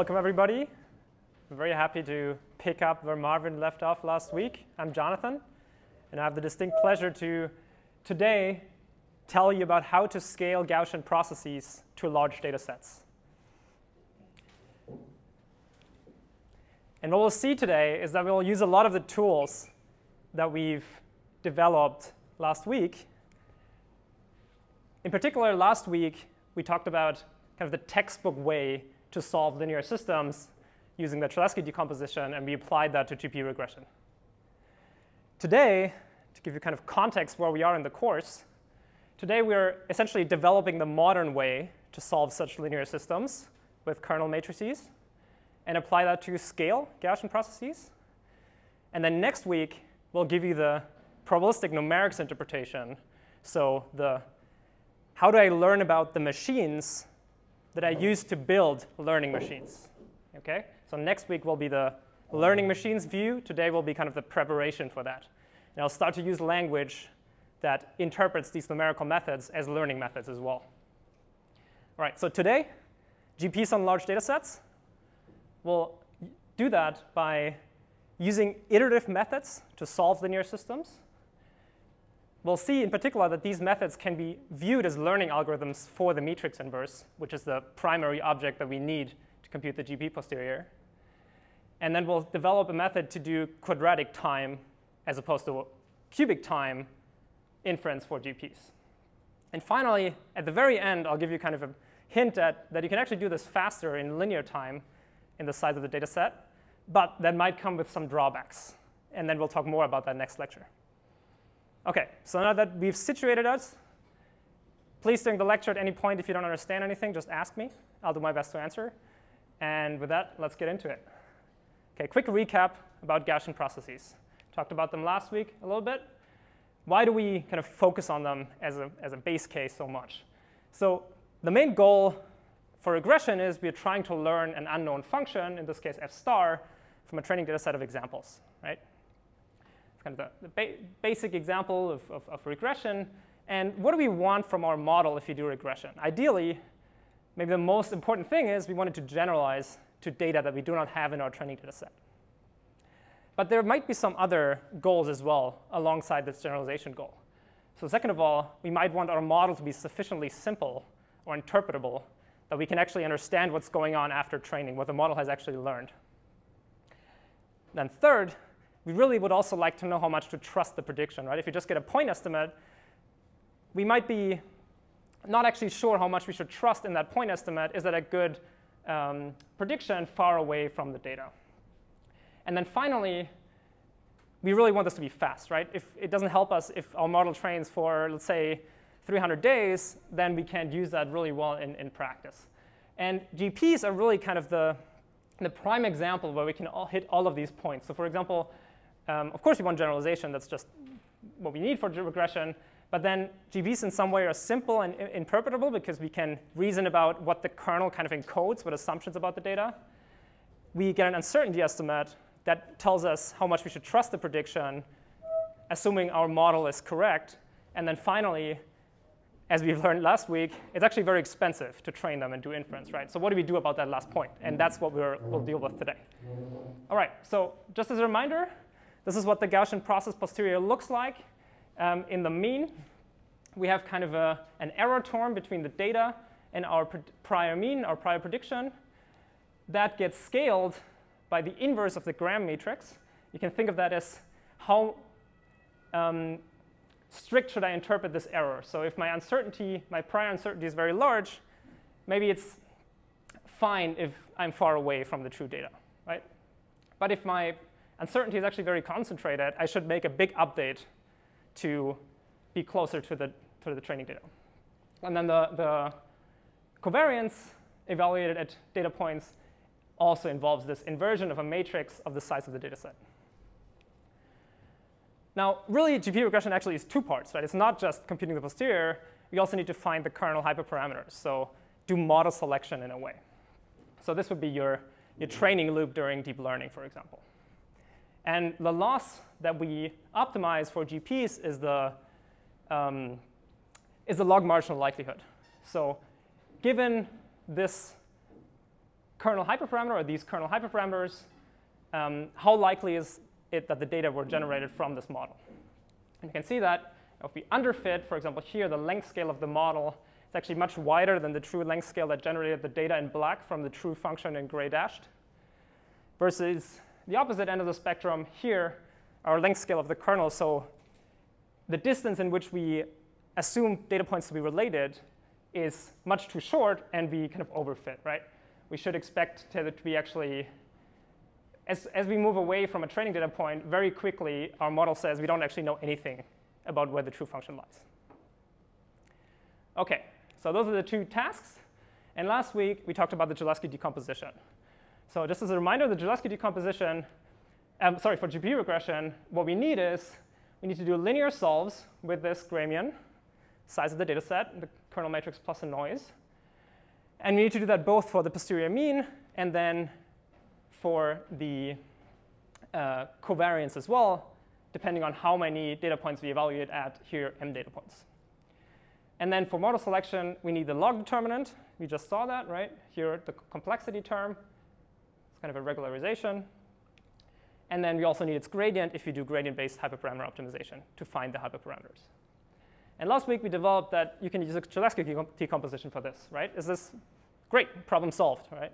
welcome everybody. I'm very happy to pick up where Marvin left off last week. I'm Jonathan, and I have the distinct pleasure to today tell you about how to scale Gaussian processes to large data sets. And what we'll see today is that we'll use a lot of the tools that we've developed last week. In particular, last week, we talked about kind of the textbook way to solve linear systems using the Cholesky decomposition, and we applied that to GP regression. Today, to give you kind of context where we are in the course, today we're essentially developing the modern way to solve such linear systems with kernel matrices and apply that to scale Gaussian processes. And then next week, we'll give you the probabilistic numerics interpretation. So the how do I learn about the machines that I use to build learning machines? Okay, so next week will be the learning machines view. Today will be kind of the preparation for that. And I'll start to use language that interprets these numerical methods as learning methods as well. All right, so today, GPs on large data sets. We'll do that by using iterative methods to solve linear systems. We'll see in particular that these methods can be viewed as learning algorithms for the matrix inverse, which is the primary object that we need to compute the GP posterior. And then we'll develop a method to do quadratic time as opposed to cubic time inference for GPs. And finally, at the very end, I'll give you kind of a hint at that you can actually do this faster in linear time in the size of the data set, but that might come with some drawbacks. And then we'll talk more about that next lecture. OK, so now that we've situated us, please during the lecture at any point, if you don't understand anything, just ask me. I'll do my best to answer. And with that, let's get into it. OK, quick recap about Gaussian processes. Talked about them last week a little bit. Why do we kind of focus on them as a, as a base case so much? So the main goal for regression is we're trying to learn an unknown function, in this case f star, from a training data set of examples, right? Kind of the, the ba basic example of, of, of, regression. And what do we want from our model if you do regression? Ideally, maybe the most important thing is we wanted to generalize to data that we do not have in our training data set. But there might be some other goals as well alongside this generalization goal. So second of all, we might want our model to be sufficiently simple or interpretable that we can actually understand what's going on after training, what the model has actually learned. Then third, we really would also like to know how much to trust the prediction, right? If you just get a point estimate, we might be not actually sure how much we should trust in that point estimate. Is that a good um, prediction far away from the data? And then finally, we really want this to be fast, right? If it doesn't help us if our model trains for, let's say, 300 days, then we can't use that really well in, in practice. And GPs are really kind of the, the prime example where we can all hit all of these points. So for example, um, of course, we want generalization. That's just what we need for regression. But then GPs in some way are simple and interpretable because we can reason about what the kernel kind of encodes, what assumptions about the data. We get an uncertainty estimate that tells us how much we should trust the prediction, assuming our model is correct. And then finally, as we learned last week, it's actually very expensive to train them and do inference, right? So what do we do about that last point? And that's what we will deal with today. All right, so just as a reminder, this is what the Gaussian process posterior looks like. Um, in the mean, we have kind of a, an error term between the data and our prior mean, our prior prediction. That gets scaled by the inverse of the Gram matrix. You can think of that as how um, strict should I interpret this error. So if my uncertainty, my prior uncertainty is very large, maybe it's fine if I'm far away from the true data, right? But if my uncertainty is actually very concentrated, I should make a big update to be closer to the, to the training data. And then the, the covariance evaluated at data points also involves this inversion of a matrix of the size of the data set. Now, really, GP regression actually is two parts. Right? It's not just computing the posterior. We also need to find the kernel hyperparameters, so do model selection in a way. So this would be your, your training loop during deep learning, for example. And the loss that we optimize for GPs is the, um, is the log marginal likelihood. So given this kernel hyperparameter or these kernel hyperparameters, um, how likely is it that the data were generated from this model? And you can see that if we underfit, for example, here, the length scale of the model is actually much wider than the true length scale that generated the data in black from the true function in gray dashed. Versus the opposite end of the spectrum here, our length scale of the kernel. So the distance in which we assume data points to be related is much too short, and we kind of overfit, right? We should expect to be actually, as, as we move away from a training data point, very quickly our model says we don't actually know anything about where the true function lies. OK, so those are the two tasks. And last week, we talked about the Cholesky decomposition. So just as a reminder, the Cholesky decomposition, um, sorry, for GPU regression, what we need is we need to do linear solves with this Gramian, size of the data set, the kernel matrix plus a noise. And we need to do that both for the posterior mean and then for the uh, covariance as well, depending on how many data points we evaluate at here m data points. And then for model selection, we need the log determinant. We just saw that, right? Here, the complexity term. Kind of a regularization. And then we also need its gradient if you do gradient-based hyperparameter optimization to find the hyperparameters. And last week, we developed that you can use a Cholesky decomposition for this, right? Is this great? Problem solved, right?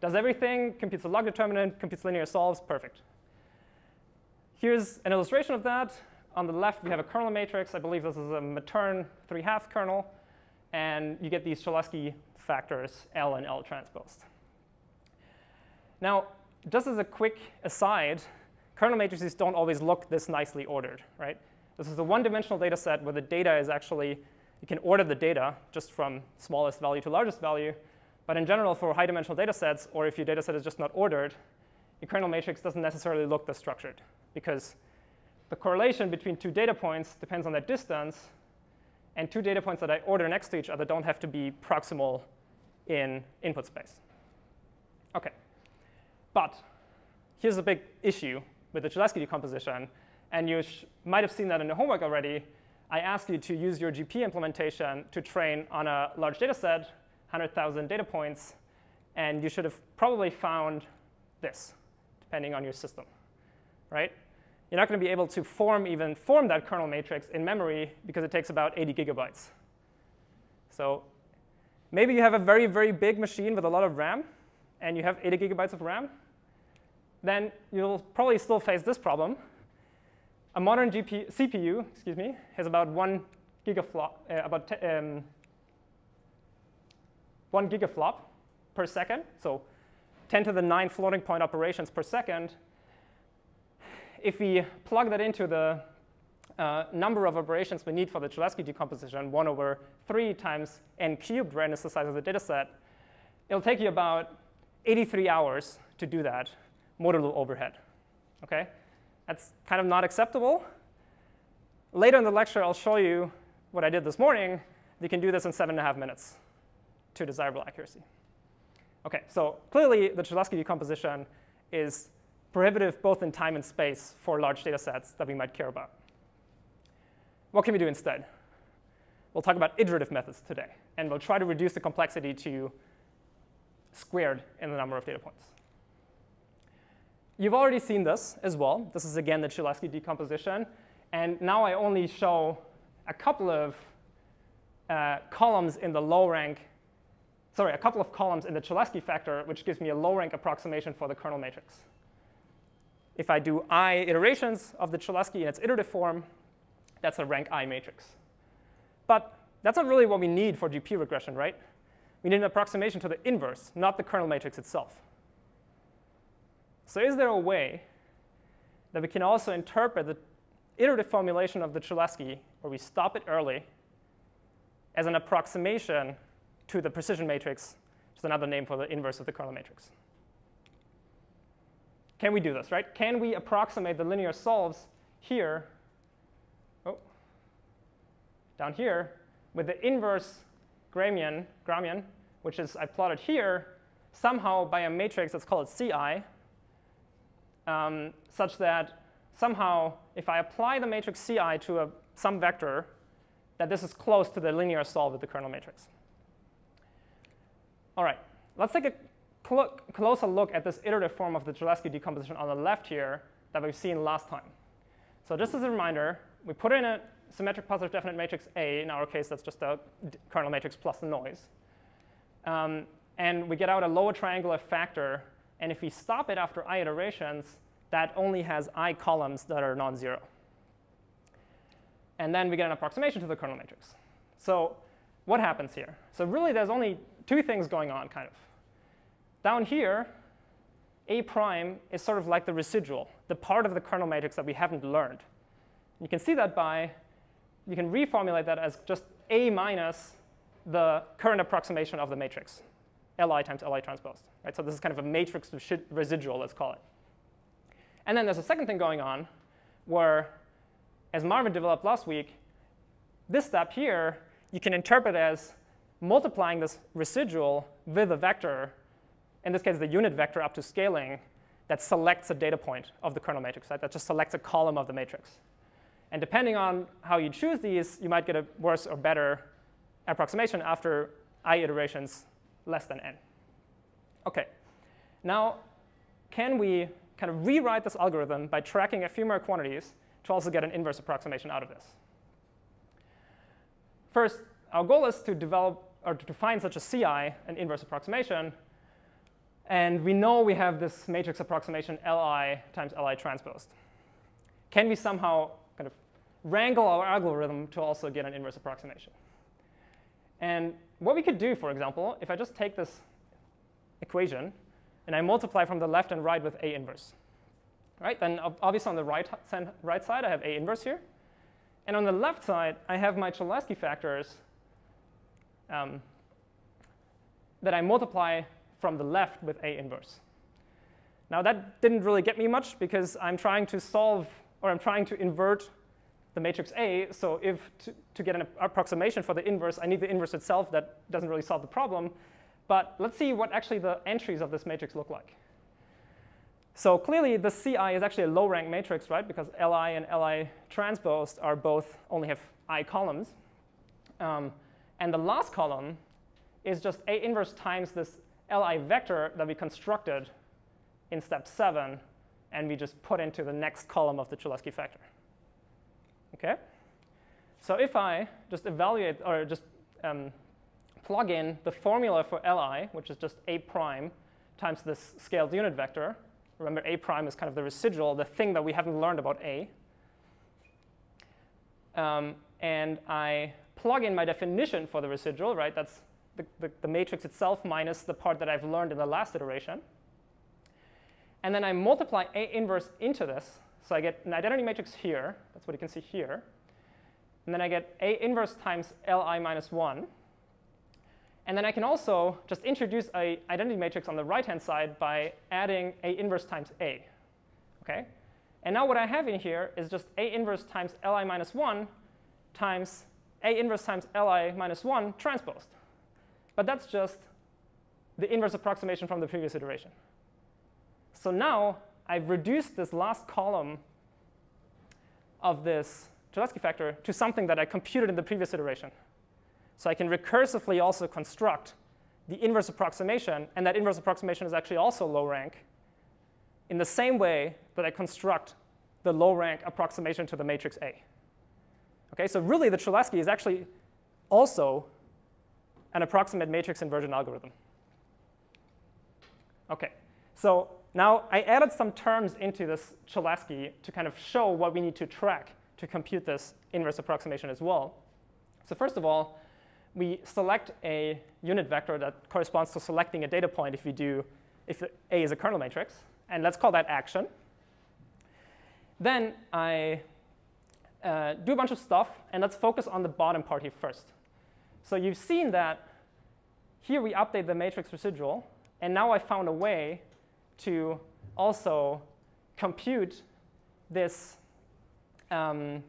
Does everything, computes the log determinant, computes linear solves, perfect. Here's an illustration of that. On the left, we have a kernel matrix. I believe this is a Matern 3 half kernel. And you get these Cholesky factors, L and L transposed. Now, just as a quick aside, kernel matrices don't always look this nicely ordered, right? This is a one-dimensional data set where the data is actually, you can order the data just from smallest value to largest value. But in general, for high-dimensional data sets, or if your data set is just not ordered, your kernel matrix doesn't necessarily look this structured because the correlation between two data points depends on their distance, and two data points that I order next to each other don't have to be proximal in input space. OK. But here's a big issue with the Cholesky decomposition, and you might have seen that in the homework already. I asked you to use your GP implementation to train on a large data set, 100,000 data points, and you should have probably found this, depending on your system, right? You're not going to be able to form even form that kernel matrix in memory because it takes about 80 gigabytes. So maybe you have a very, very big machine with a lot of RAM, and you have 80 gigabytes of RAM. Then you'll probably still face this problem. A modern GP, CPU, excuse me, has about one gigaflop, uh, about um, one gigaflop per second, so 10 to the 9 floating point operations per second. If we plug that into the uh, number of operations we need for the Cholesky decomposition, 1 over 3 times n cubed, where n is the size of the data set, it'll take you about 83 hours to do that modulo overhead. Okay? That's kind of not acceptable. Later in the lecture, I'll show you what I did this morning. You can do this in seven and a half minutes to desirable accuracy. OK, so clearly, the Cholesky decomposition is prohibitive both in time and space for large data sets that we might care about. What can we do instead? We'll talk about iterative methods today, and we'll try to reduce the complexity to squared in the number of data points. You've already seen this as well. This is, again, the Cholesky decomposition. And now I only show a couple of uh, columns in the low rank, sorry, a couple of columns in the Cholesky factor, which gives me a low rank approximation for the kernel matrix if I do i iterations of the Cholesky in its iterative form, that's a rank i matrix. But that's not really what we need for GP regression, right? We need an approximation to the inverse, not the kernel matrix itself. So is there a way that we can also interpret the iterative formulation of the Cholesky, where we stop it early, as an approximation to the precision matrix, which is another name for the inverse of the kernel matrix? Can we do this, right? Can we approximate the linear solves here, oh, down here, with the inverse Gramian, Gramian, which is I plotted here, somehow by a matrix that's called CI, um, such that somehow if I apply the matrix CI to a, some vector, that this is close to the linear solve of the kernel matrix. All right, let's take a cl closer look at this iterative form of the Cholesky decomposition on the left here that we've seen last time. So just as a reminder, we put in a symmetric positive definite matrix A. In our case, that's just a kernel matrix plus the noise. Um, and we get out a lower triangular factor. And if we stop it after i iterations, that only has i columns that are non-zero. And then we get an approximation to the kernel matrix. So what happens here? So really, there's only two things going on, kind of. Down here, a prime is sort of like the residual, the part of the kernel matrix that we haven't learned. You can see that by, you can reformulate that as just A minus the current approximation of the matrix, Li times Li transpose. Right? So this is kind of a matrix residual, let's call it. And then there's a second thing going on where, as Marvin developed last week, this step here you can interpret as multiplying this residual with a vector in this case, the unit vector up to scaling that selects a data point of the kernel matrix, right? That just selects a column of the matrix. And depending on how you choose these, you might get a worse or better approximation after i iterations less than n. OK, now can we kind of rewrite this algorithm by tracking a few more quantities to also get an inverse approximation out of this? First, our goal is to develop or to find such a CI, an inverse approximation, and we know we have this matrix approximation Li times Li transposed. Can we somehow kind of wrangle our algorithm to also get an inverse approximation? And what we could do, for example, if I just take this equation and I multiply from the left and right with A inverse, right? Then obviously on the right, right side, I have A inverse here. And on the left side, I have my Cholesky factors um, that I multiply from the left with A inverse. Now that didn't really get me much because I'm trying to solve, or I'm trying to invert the matrix A. So if to, to get an approximation for the inverse, I need the inverse itself. That doesn't really solve the problem. But let's see what actually the entries of this matrix look like. So clearly, the CI is actually a low rank matrix, right? Because Li and Li transposed are both only have i columns. Um, and the last column is just A inverse times this Li vector that we constructed in step 7, and we just put into the next column of the Cholesky factor. Okay? So if I just evaluate or just um, plug in the formula for Li, which is just A prime times this scaled unit vector, remember A prime is kind of the residual, the thing that we haven't learned about A, um, and I plug in my definition for the residual, right? That's the, the, the, matrix itself minus the part that I've learned in the last iteration. And then I multiply A inverse into this. So I get an identity matrix here. That's what you can see here. And then I get A inverse times Li minus 1. And then I can also just introduce a identity matrix on the right-hand side by adding A inverse times A. Okay? And now what I have in here is just A inverse times Li minus 1 times A inverse times Li minus 1 transposed. But that's just the inverse approximation from the previous iteration. So now I've reduced this last column of this Cholesky factor to something that I computed in the previous iteration. So I can recursively also construct the inverse approximation, and that inverse approximation is actually also low rank, in the same way that I construct the low rank approximation to the matrix A. Okay, so really the Cholesky is actually also an approximate matrix inversion algorithm. OK, so now I added some terms into this Cholesky to kind of show what we need to track to compute this inverse approximation as well. So first of all, we select a unit vector that corresponds to selecting a data point if we do, if A is a kernel matrix. And let's call that action. Then I uh, do a bunch of stuff, and let's focus on the bottom part here first. So you've seen that here we update the matrix residual. And now I found a way to also compute this um,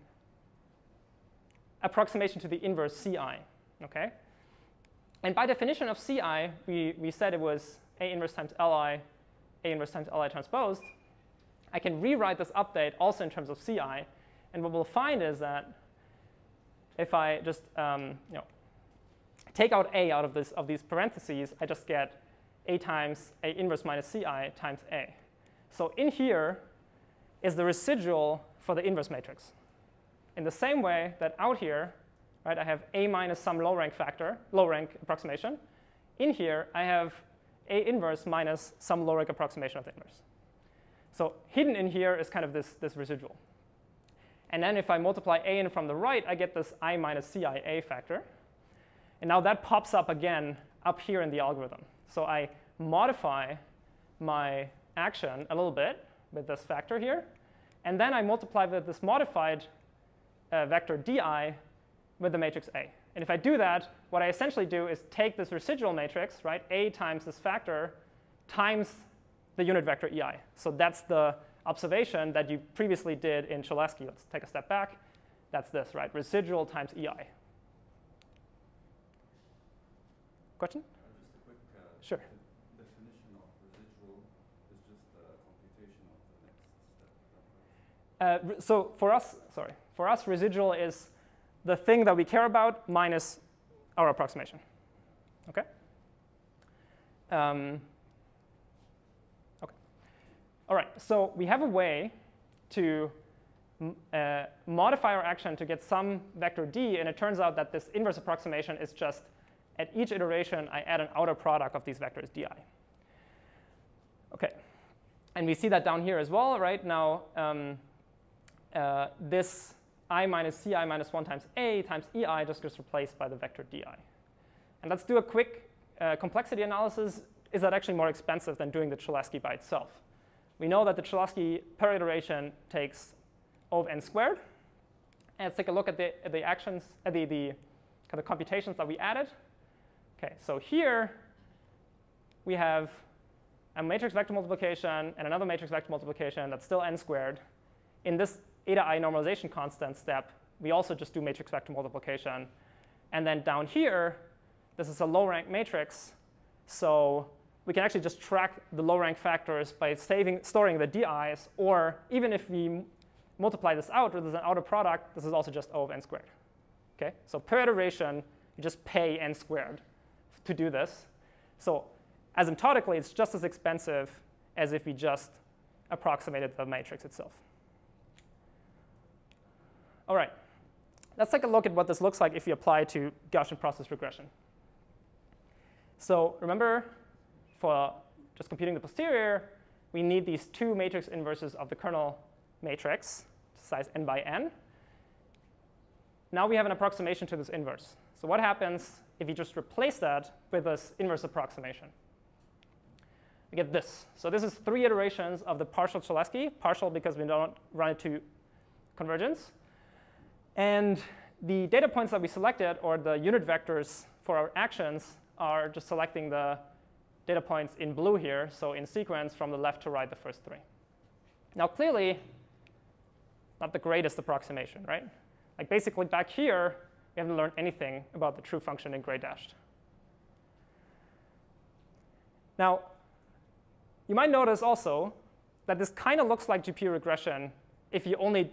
approximation to the inverse CI. Okay? And by definition of CI, we, we said it was A inverse times Li, A inverse times Li transposed. I can rewrite this update also in terms of CI. And what we'll find is that if I just um, you know, take out A out of, this, of these parentheses, I just get A times A inverse minus Ci times A. So in here is the residual for the inverse matrix. In the same way that out here, right, I have A minus some low rank factor, low rank approximation. In here, I have A inverse minus some low rank approximation of the inverse. So hidden in here is kind of this, this residual. And then if I multiply a in from the right, I get this i minus cia factor. And now that pops up again up here in the algorithm. So I modify my action a little bit with this factor here. And then I multiply with this modified uh, vector di with the matrix A. And if I do that, what I essentially do is take this residual matrix, right, A times this factor times the unit vector ei. So that's the observation that you previously did in Cholesky. Let's take a step back. That's this, right? Residual times ei. Question? Sure. definition of residual is just the computation of the next step. Uh, so for us, sorry, for us, residual is the thing that we care about minus our approximation. Okay. Um, all right, so we have a way to uh, modify our action to get some vector d, and it turns out that this inverse approximation is just at each iteration, I add an outer product of these vectors di. Okay, and we see that down here as well, right? Now, um, uh, this i minus ci minus 1 times a times ei just gets replaced by the vector di. And let's do a quick uh, complexity analysis. Is that actually more expensive than doing the Cholesky by itself? we know that the Cholesky per iteration takes O of n squared. And let's take a look at the, at the actions, at the, the, kind of computations that we added. Okay, so here we have a matrix vector multiplication and another matrix vector multiplication that's still n squared. In this eta i normalization constant step, we also just do matrix vector multiplication. And then down here, this is a low rank matrix. So we can actually just track the low rank factors by saving, storing the di's, or even if we multiply this out with an outer product, this is also just O of n squared. Okay? So per iteration, you just pay n squared to do this. So asymptotically, it's just as expensive as if we just approximated the matrix itself. All right, let's take a look at what this looks like if we apply to Gaussian process regression. So remember, for just computing the posterior, we need these two matrix inverses of the kernel matrix, size n by n. Now we have an approximation to this inverse. So what happens if you just replace that with this inverse approximation? We get this. So this is three iterations of the partial Cholesky, partial because we don't run it to convergence. And the data points that we selected, or the unit vectors for our actions, are just selecting the data points in blue here, so in sequence from the left to right, the first three. Now, clearly, not the greatest approximation, right? Like basically back here, we haven't learned anything about the true function in gray dashed. Now, you might notice also that this kind of looks like GP regression if you only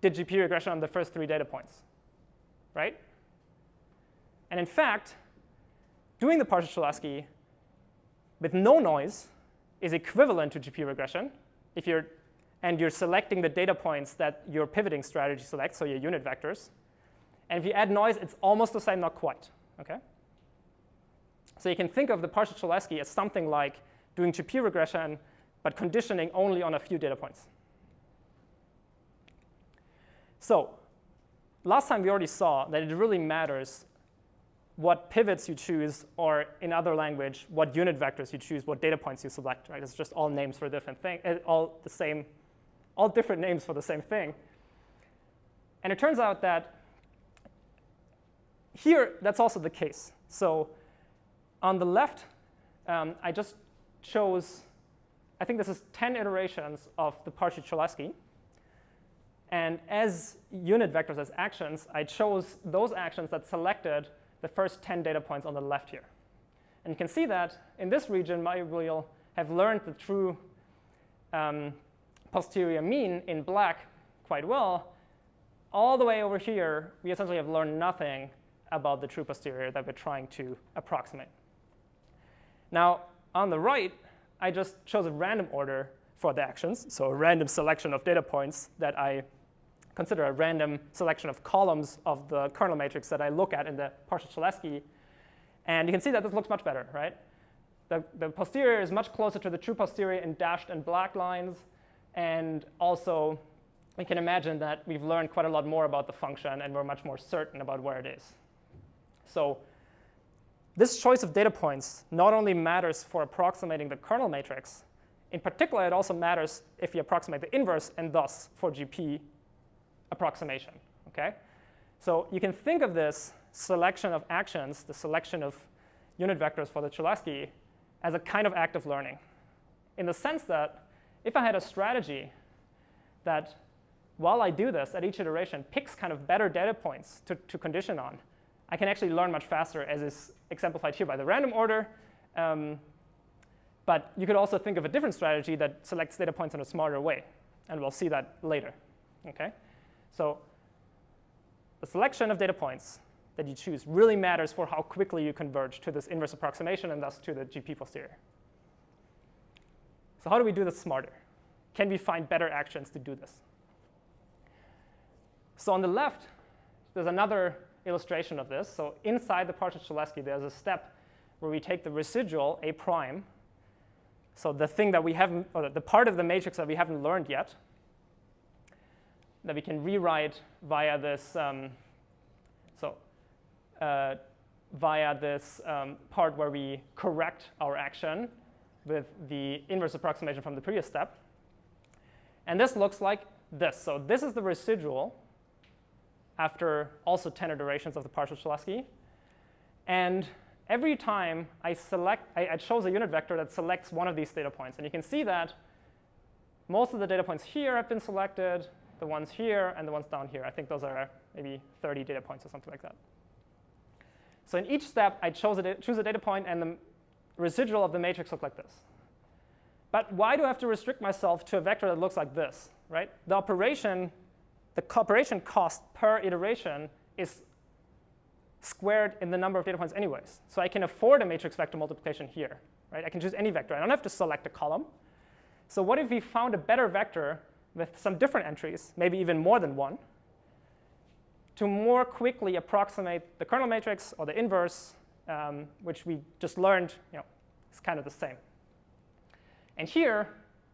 did GP regression on the first three data points, right? And in fact, doing the partial Cholesky with no noise is equivalent to GP regression if you're, and you're selecting the data points that your pivoting strategy selects, so your unit vectors. And if you add noise, it's almost the same, not quite. Okay? So you can think of the partial Cholesky as something like doing GP regression, but conditioning only on a few data points. So last time we already saw that it really matters what pivots you choose, or in other language, what unit vectors you choose, what data points you select, right? It's just all names for different things, eh, all the same, all different names for the same thing. And it turns out that here, that's also the case. So on the left, um, I just chose, I think this is 10 iterations of the partial Cholesky. And as unit vectors, as actions, I chose those actions that selected the first 10 data points on the left here. And you can see that in this region, my wheel have learned the true um, posterior mean in black quite well. All the way over here, we essentially have learned nothing about the true posterior that we're trying to approximate. Now, on the right, I just chose a random order for the actions, so a random selection of data points that I consider a random selection of columns of the kernel matrix that I look at in the partial Cholesky. And you can see that this looks much better, right? The, the posterior is much closer to the true posterior in dashed and black lines. And also, we can imagine that we've learned quite a lot more about the function, and we're much more certain about where it is. So this choice of data points not only matters for approximating the kernel matrix, in particular, it also matters if you approximate the inverse and thus for GP approximation. Okay? So you can think of this selection of actions, the selection of unit vectors for the Cholesky, as a kind of active learning in the sense that if I had a strategy that while I do this at each iteration picks kind of better data points to, to condition on, I can actually learn much faster as is exemplified here by the random order. Um, but you could also think of a different strategy that selects data points in a smarter way. And we'll see that later. Okay? So the selection of data points that you choose really matters for how quickly you converge to this inverse approximation and thus to the GP posterior. So how do we do this smarter? Can we find better actions to do this? So on the left, there's another illustration of this. So inside the partial Cholesky, there's a step where we take the residual A prime so the thing that we haven't, or the part of the matrix that we haven't learned yet, that we can rewrite via this, um, so uh, via this um, part where we correct our action with the inverse approximation from the previous step. And this looks like this. So this is the residual after also 10 iterations of the partial Cholesky. And every time I select, I, I chose a unit vector that selects one of these data points. And you can see that most of the data points here have been selected, the ones here, and the ones down here. I think those are maybe 30 data points or something like that. So in each step, I chose a choose a data point, and the residual of the matrix looked like this. But why do I have to restrict myself to a vector that looks like this? Right? The operation, the cooperation cost per iteration is squared in the number of data points anyways. So I can afford a matrix vector multiplication here. Right? I can choose any vector. I don't have to select a column. So what if we found a better vector with some different entries, maybe even more than one, to more quickly approximate the kernel matrix or the inverse, um, which we just learned you know, is kind of the same. And here,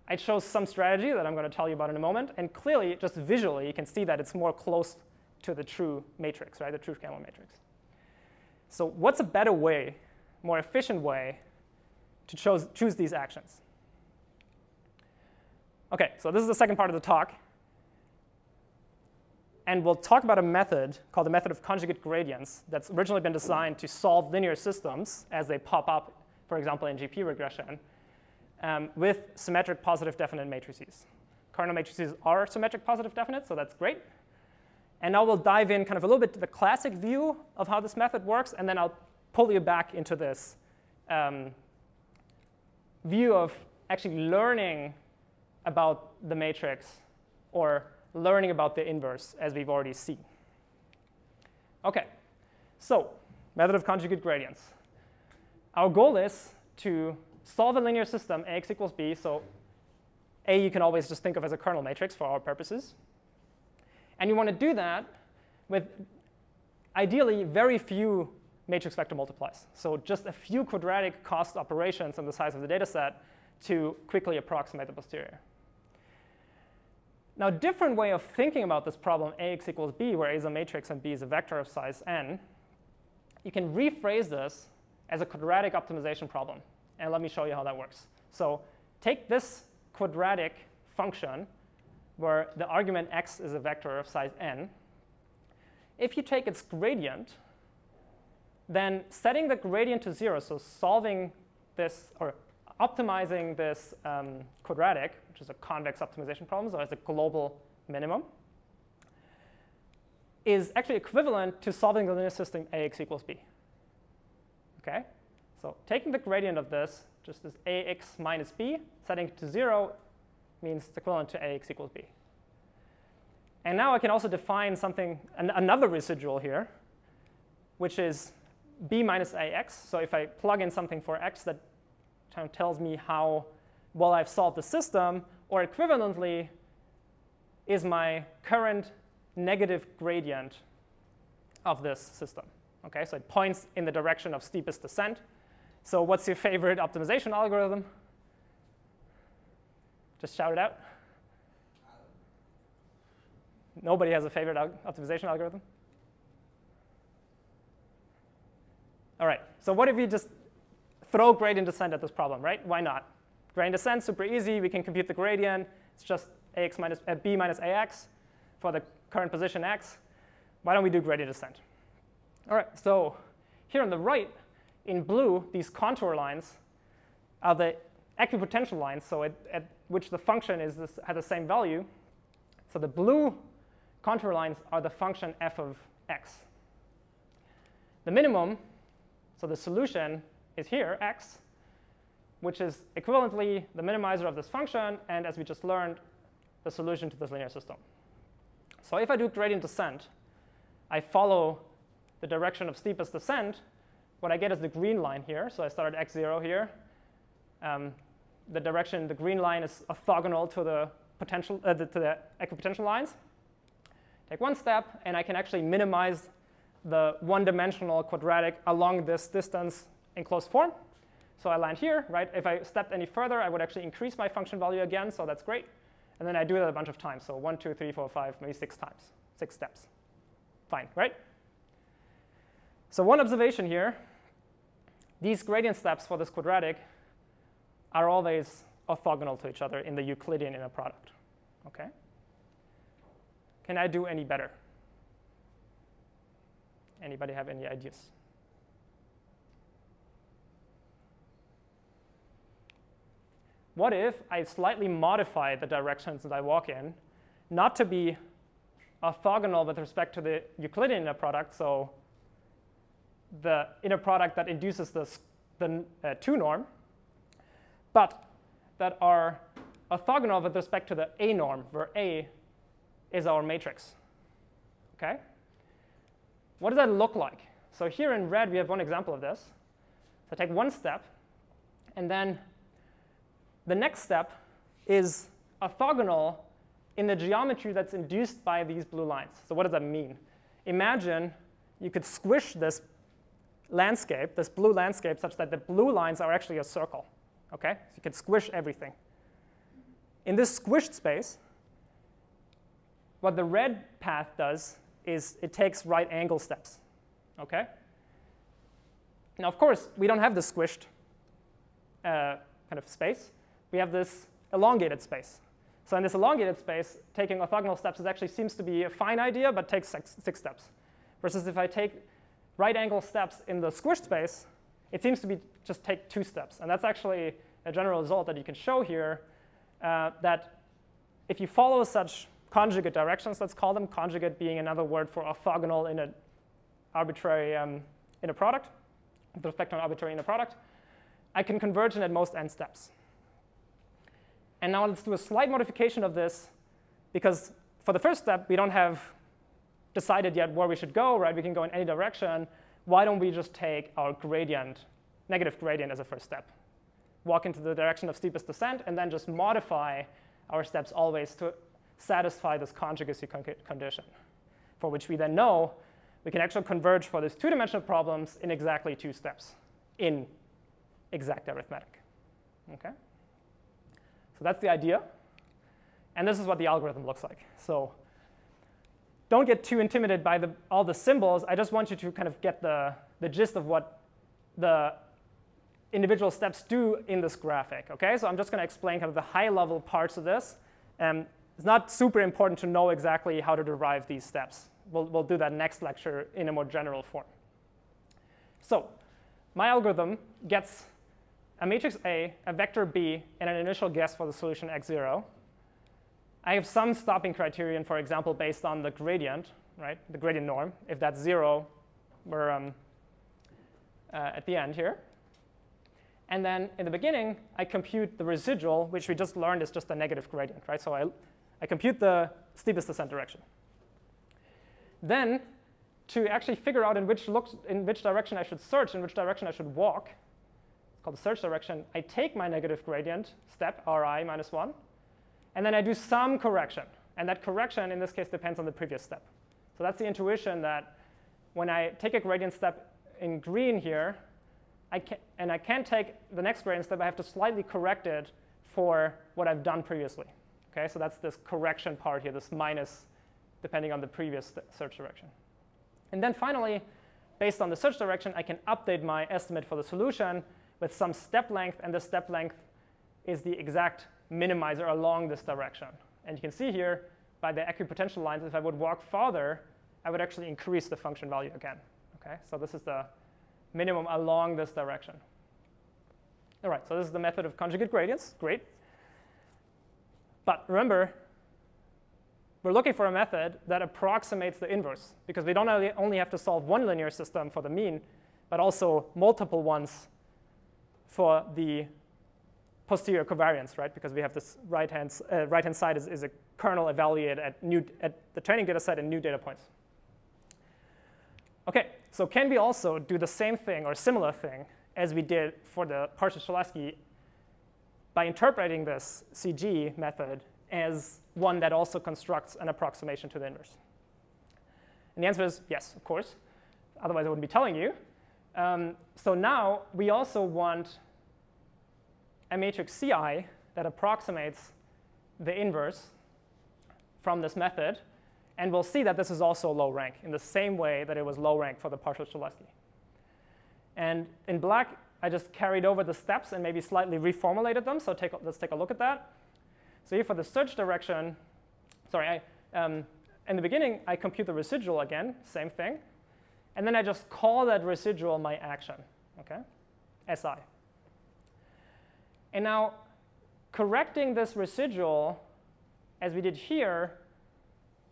I chose some strategy that I'm going to tell you about in a moment. And clearly, just visually, you can see that it's more close to the true matrix, right, the true kernel matrix. So what's a better way, more efficient way, to choose, choose these actions? OK, so this is the second part of the talk. And we'll talk about a method called the method of conjugate gradients that's originally been designed to solve linear systems as they pop up, for example, in GP regression, um, with symmetric positive definite matrices. Kernel matrices are symmetric positive definite, so that's great. And now we'll dive in kind of a little bit to the classic view of how this method works, and then I'll pull you back into this um, view of actually learning about the matrix or learning about the inverse, as we've already seen. OK, so method of conjugate gradients. Our goal is to solve a linear system, ax equals b. So A you can always just think of as a kernel matrix for our purposes. And you want to do that with ideally very few matrix vector multiplies. So just a few quadratic cost operations on the size of the data set to quickly approximate the posterior. Now, a different way of thinking about this problem, ax equals b, where a is a matrix and b is a vector of size n, you can rephrase this as a quadratic optimization problem. And let me show you how that works. So take this quadratic function where the argument x is a vector of size n, if you take its gradient, then setting the gradient to 0, so solving this or optimizing this um, quadratic, which is a convex optimization problem, so as a global minimum, is actually equivalent to solving the linear system ax equals b. Okay? So taking the gradient of this, just as ax minus b, setting it to 0, means it's equivalent to ax equals b. And now I can also define something, an, another residual here, which is b minus ax. So if I plug in something for x that kind of tells me how well I've solved the system, or equivalently, is my current negative gradient of this system. Okay, so it points in the direction of steepest descent. So what's your favorite optimization algorithm? Just shout it out. Nobody has a favorite optimization algorithm? All right, so what if we just throw gradient descent at this problem, right? Why not? Gradient descent, super easy. We can compute the gradient. It's just ax minus, uh, b minus ax for the current position x. Why don't we do gradient descent? All right, so here on the right, in blue, these contour lines are the equipotential lines, so at, at which the function is this, has the same value. So the blue contour lines are the function f of x. The minimum, so the solution is here, x, which is equivalently the minimizer of this function, and as we just learned, the solution to this linear system. So if I do gradient descent, I follow the direction of steepest descent, what I get is the green line here. So I start at x0 here. Um, the direction, the green line is orthogonal to the potential, uh, to the equipotential lines. Take one step, and I can actually minimize the one-dimensional quadratic along this distance in closed form. So I land here, right? If I stepped any further, I would actually increase my function value again, so that's great. And then I do that a bunch of times. So one, two, three, four, five, maybe six times, six steps. Fine, right? So one observation here, these gradient steps for this quadratic are always orthogonal to each other in the Euclidean inner product. Okay? Can I do any better? Anybody have any ideas? What if I slightly modify the directions that I walk in, not to be orthogonal with respect to the Euclidean inner product, so the inner product that induces this, the uh, 2 norm, but that are orthogonal with respect to the A norm, where A is our matrix. Okay? What does that look like? So here in red, we have one example of this. So take one step, and then the next step is orthogonal in the geometry that's induced by these blue lines. So what does that mean? Imagine you could squish this landscape, this blue landscape, such that the blue lines are actually a circle. Okay? So you can squish everything. In this squished space, what the red path does is it takes right angle steps. Okay? Now, of course, we don't have this squished uh, kind of space. We have this elongated space. So in this elongated space, taking orthogonal steps is actually seems to be a fine idea, but takes six, six steps. Versus if I take right angle steps in the squished space, it seems to be just take two steps. And that's actually a general result that you can show here, uh, that if you follow such conjugate directions, let's call them, conjugate being another word for orthogonal in an arbitrary um, inner product, with respect to an arbitrary inner product, I can converge in at most n steps. And now let's do a slight modification of this, because for the first step, we don't have decided yet where we should go, right? We can go in any direction. Why don't we just take our gradient, negative gradient as a first step? Walk into the direction of steepest descent, and then just modify our steps always to satisfy this conjugacy con condition, for which we then know we can actually converge for these two-dimensional problems in exactly two steps in exact arithmetic. Okay? So that's the idea. And this is what the algorithm looks like. So don't get too intimidated by the, all the symbols. I just want you to kind of get the, the gist of what the individual steps do in this graphic. Okay, so I'm just going to explain kind of the high-level parts of this. Um, it's not super important to know exactly how to derive these steps. We'll, we'll do that next lecture in a more general form. So my algorithm gets a matrix A, a vector B, and an initial guess for the solution x0. I have some stopping criterion, for example, based on the gradient, right? The gradient norm. If that's zero, we're um, uh, at the end here. And then in the beginning, I compute the residual, which we just learned is just a negative gradient, right? So I, I compute the steepest descent direction. Then, to actually figure out in which, looks, in which direction I should search, in which direction I should walk, called the search direction, I take my negative gradient, step ri minus 1, and then I do some correction. And that correction, in this case, depends on the previous step. So that's the intuition that when I take a gradient step in green here, I can, and I can't take the next gradient step, I have to slightly correct it for what I've done previously. Okay, so that's this correction part here, this minus depending on the previous search direction. And then finally, based on the search direction, I can update my estimate for the solution with some step length, and the step length is the exact minimizer along this direction. And you can see here by the equipotential lines, if I would walk farther, I would actually increase the function value again. Okay, so this is the minimum along this direction. All right, so this is the method of conjugate gradients. Great. But remember, we're looking for a method that approximates the inverse, because we don't only have to solve one linear system for the mean, but also multiple ones for the posterior covariance, right? Because we have this right-hand uh, right-hand side is, is a kernel evaluated at, new, at the training data set and new data points. OK, so can we also do the same thing or similar thing as we did for the partial Cholesky by interpreting this CG method as one that also constructs an approximation to the inverse? And the answer is yes, of course. Otherwise, I wouldn't be telling you. Um, so now we also want a matrix Ci that approximates the inverse from this method. And we'll see that this is also low rank in the same way that it was low rank for the partial Cholesky. And in black, I just carried over the steps and maybe slightly reformulated them. So take, let's take a look at that. So here for the search direction, sorry, I, um, in the beginning, I compute the residual again, same thing. And then I just call that residual my action, okay, SI. And now correcting this residual, as we did here,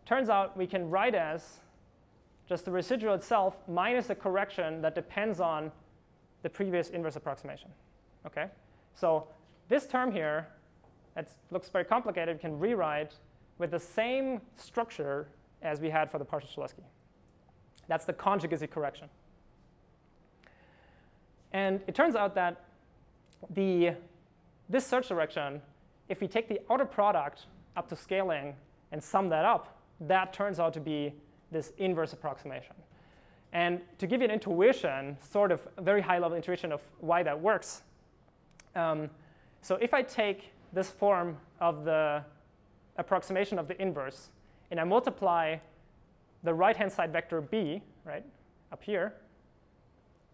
turns out we can write as just the residual itself minus a correction that depends on the previous inverse approximation. Okay? So this term here, that looks very complicated, we can rewrite with the same structure as we had for the partial Cholesky. That's the conjugacy correction. And it turns out that the this search direction, if we take the outer product up to scaling and sum that up, that turns out to be this inverse approximation. And to give you an intuition, sort of a very high level intuition of why that works, um, so if I take this form of the approximation of the inverse and I multiply the right hand side vector b, right, up here,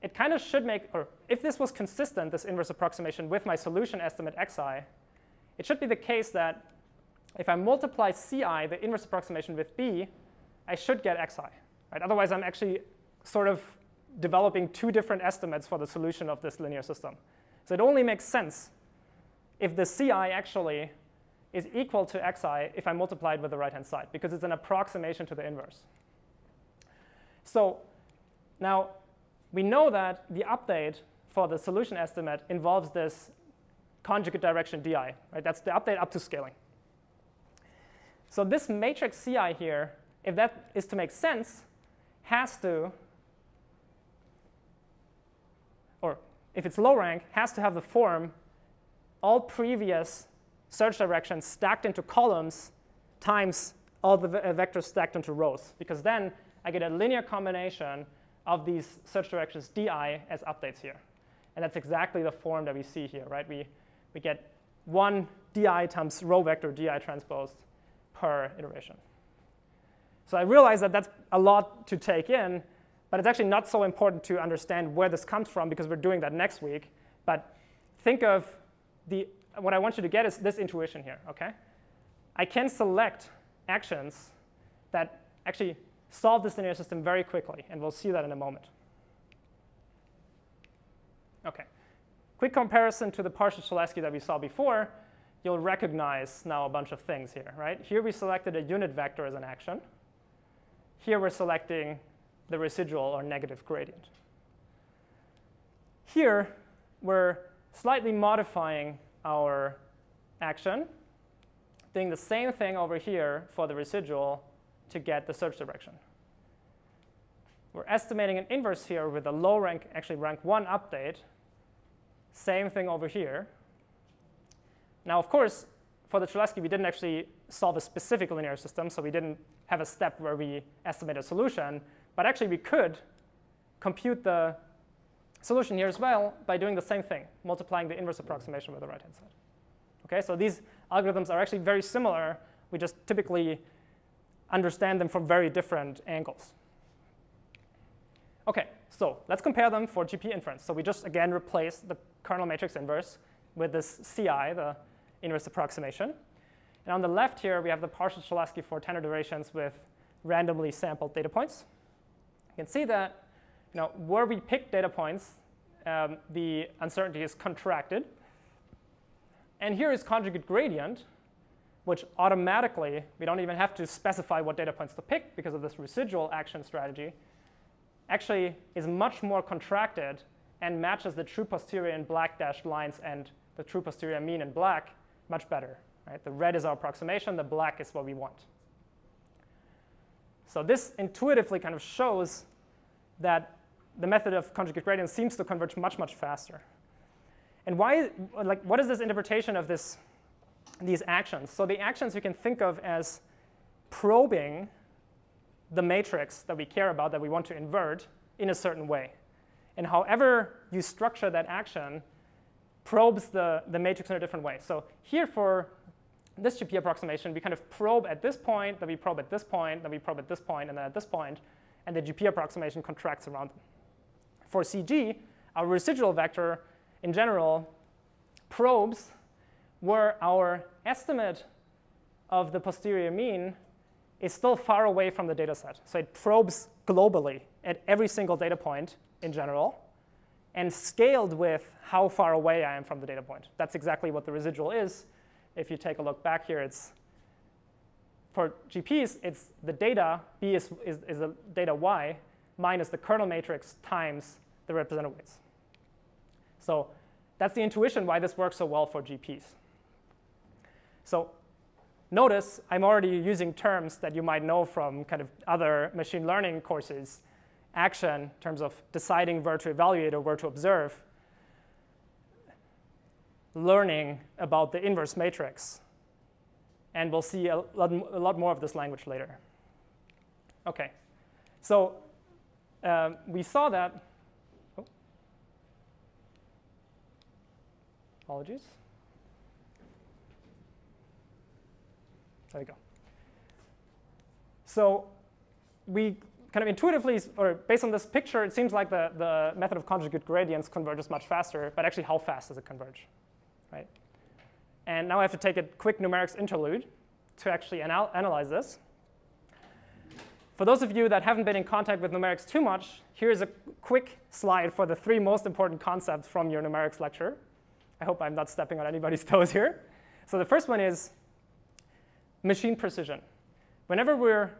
it kind of should make, or if this was consistent, this inverse approximation with my solution estimate xi, it should be the case that if I multiply ci, the inverse approximation, with b, I should get xi. Right? Otherwise, I'm actually sort of developing two different estimates for the solution of this linear system. So it only makes sense if the ci actually is equal to xi if I multiply it with the right-hand side, because it's an approximation to the inverse. So now we know that the update for the solution estimate involves this conjugate direction di. Right? That's the update up to scaling. So this matrix Ci here, if that is to make sense, has to, or if it's low rank, has to have the form all previous search directions stacked into columns times all the vectors stacked into rows. Because then I get a linear combination of these search directions di as updates here. And that's exactly the form that we see here, right? We, we get one di times row vector di transposed per iteration. So I realize that that's a lot to take in, but it's actually not so important to understand where this comes from because we're doing that next week. But think of the, what I want you to get is this intuition here, OK? I can select actions that actually solve this linear system very quickly, and we'll see that in a moment. OK, quick comparison to the partial Cholesky that we saw before. You'll recognize now a bunch of things here, right? Here we selected a unit vector as an action. Here we're selecting the residual or negative gradient. Here we're slightly modifying our action, doing the same thing over here for the residual to get the search direction. We're estimating an inverse here with a low rank, actually rank 1 update. Same thing over here. Now, of course, for the Cholesky, we didn't actually solve a specific linear system, so we didn't have a step where we estimate a solution. But actually, we could compute the solution here as well by doing the same thing, multiplying the inverse approximation with the right-hand side. Okay, so these algorithms are actually very similar. We just typically understand them from very different angles. OK, so let's compare them for GP inference. So we just, again, replace the kernel matrix inverse with this CI, the inverse approximation. And on the left here, we have the partial Cholesky for tenor durations with randomly sampled data points. You can see that you know, where we pick data points, um, the uncertainty is contracted. And here is conjugate gradient, which automatically, we don't even have to specify what data points to pick because of this residual action strategy, actually is much more contracted and matches the true posterior in black dashed lines and the true posterior mean in black much better. Right? The red is our approximation, the black is what we want. So this intuitively kind of shows that the method of conjugate gradient seems to converge much, much faster. And why, like, what is this interpretation of this, these actions? So the actions you can think of as probing the matrix that we care about, that we want to invert, in a certain way. And however you structure that action probes the, the matrix in a different way. So here for this GP approximation, we kind of probe at this point, then we probe at this point, then we probe at this point, and then at this point, and the GP approximation contracts around them. For CG, our residual vector, in general, probes where our estimate of the posterior mean is still far away from the data set. So it probes globally at every single data point in general and scaled with how far away I am from the data point. That's exactly what the residual is. If you take a look back here, it's for GPs, it's the data, B is, is, is the data Y, minus the kernel matrix times the representative weights. So that's the intuition why this works so well for GPs. So Notice I'm already using terms that you might know from kind of other machine learning courses. Action, in terms of deciding where to evaluate or where to observe. Learning about the inverse matrix. And we'll see a lot, a lot more of this language later. OK, so um, we saw that. Oh. Apologies. There we go. So we kind of intuitively, or based on this picture, it seems like the, the method of conjugate gradients converges much faster, but actually how fast does it converge, right? And now I have to take a quick numerics interlude to actually anal analyze this. For those of you that haven't been in contact with numerics too much, here's a quick slide for the three most important concepts from your numerics lecture. I hope I'm not stepping on anybody's toes here. So the first one is machine precision. Whenever we're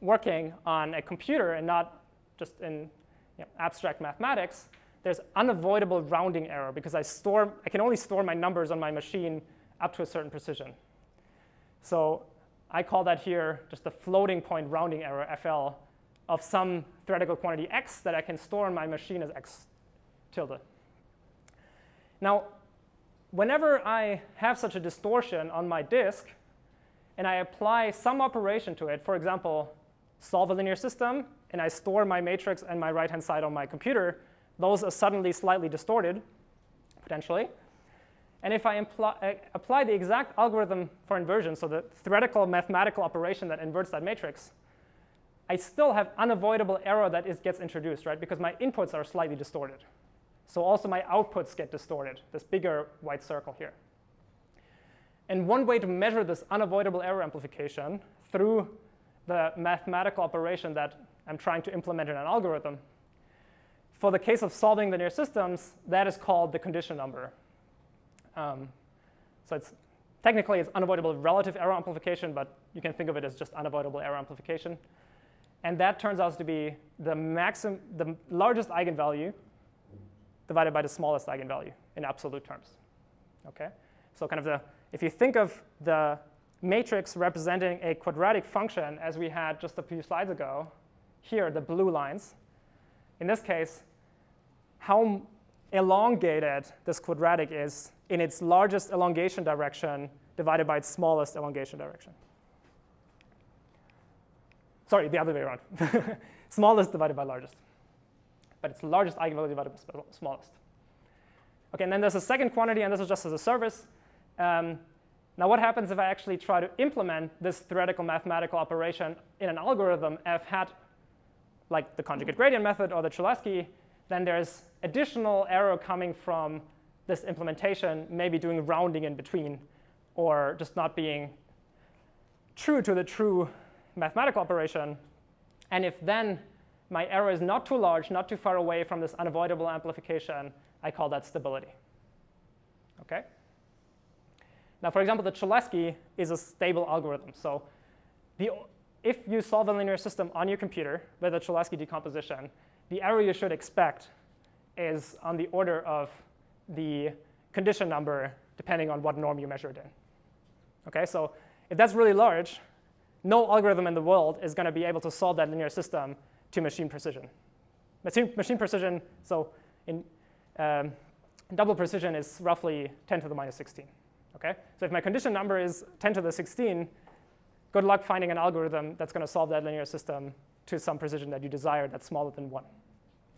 working on a computer and not just in you know, abstract mathematics, there's unavoidable rounding error because I, store, I can only store my numbers on my machine up to a certain precision. So I call that here just the floating point rounding error, FL, of some theoretical quantity x that I can store on my machine as x tilde. Now, whenever I have such a distortion on my disk, and I apply some operation to it, for example, solve a linear system, and I store my matrix and my right-hand side on my computer, those are suddenly slightly distorted, potentially. And if I uh, apply the exact algorithm for inversion, so the theoretical mathematical operation that inverts that matrix, I still have unavoidable error that is, gets introduced, right? Because my inputs are slightly distorted. So also my outputs get distorted, this bigger white circle here. And one way to measure this unavoidable error amplification through the mathematical operation that I'm trying to implement in an algorithm, for the case of solving linear systems, that is called the condition number. Um, so it's technically it's unavoidable relative error amplification, but you can think of it as just unavoidable error amplification. And that turns out to be the maximum, the largest eigenvalue divided by the smallest eigenvalue in absolute terms. Okay, so kind of the if you think of the matrix representing a quadratic function as we had just a few slides ago, here, the blue lines, in this case, how elongated this quadratic is in its largest elongation direction divided by its smallest elongation direction. Sorry, the other way around. smallest divided by largest. But it's largest eigenvalue divided by smallest. Okay, and then there's a second quantity, and this is just as a service. Um, now, what happens if I actually try to implement this theoretical mathematical operation in an algorithm f hat, like the conjugate gradient method or the Cholesky? Then there's additional error coming from this implementation, maybe doing rounding in between, or just not being true to the true mathematical operation. And if then my error is not too large, not too far away from this unavoidable amplification, I call that stability. Okay? Now, for example, the Cholesky is a stable algorithm. So the, if you solve a linear system on your computer with a Cholesky decomposition, the error you should expect is on the order of the condition number, depending on what norm you measure it in. Okay, so if that's really large, no algorithm in the world is going to be able to solve that linear system to machine precision. Machine, machine precision, so in um, double precision is roughly 10 to the minus 16. Okay? So if my condition number is 10 to the 16, good luck finding an algorithm that's going to solve that linear system to some precision that you desire that's smaller than 1.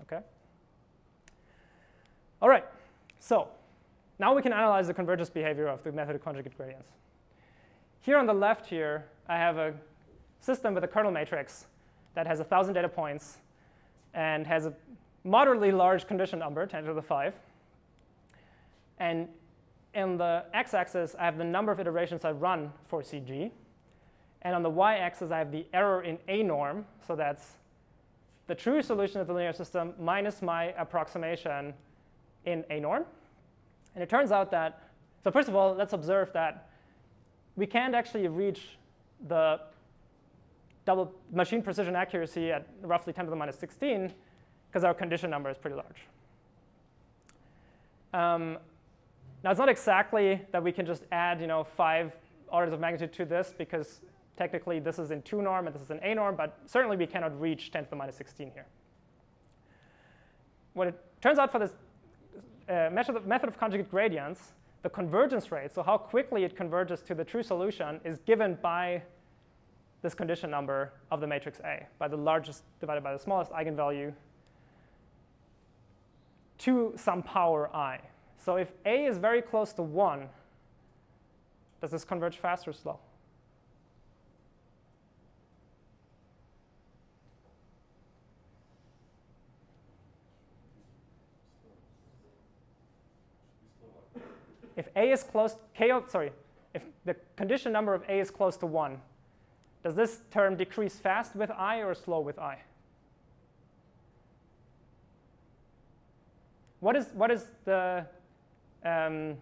Okay? All right, so now we can analyze the convergence behavior of the method of conjugate gradients. Here on the left here, I have a system with a kernel matrix that has 1,000 data points and has a moderately large condition number, 10 to the 5. And in the x-axis, I have the number of iterations I run for CG. And on the y-axis, I have the error in A norm. So that's the true solution of the linear system minus my approximation in A norm. And it turns out that, so first of all, let's observe that we can't actually reach the double machine precision accuracy at roughly 10 to the minus 16 because our condition number is pretty large. Um, now, it's not exactly that we can just add you know, five orders of magnitude to this because technically this is in 2 norm and this is in A norm, but certainly we cannot reach 10 to the minus 16 here. What it turns out for this uh, method of conjugate gradients, the convergence rate, so how quickly it converges to the true solution, is given by this condition number of the matrix A, by the largest divided by the smallest eigenvalue to some power i. So if A is very close to 1, does this converge fast or slow? If A is close, K of, sorry, if the condition number of A is close to 1, does this term decrease fast with I or slow with I? What is, what is the um,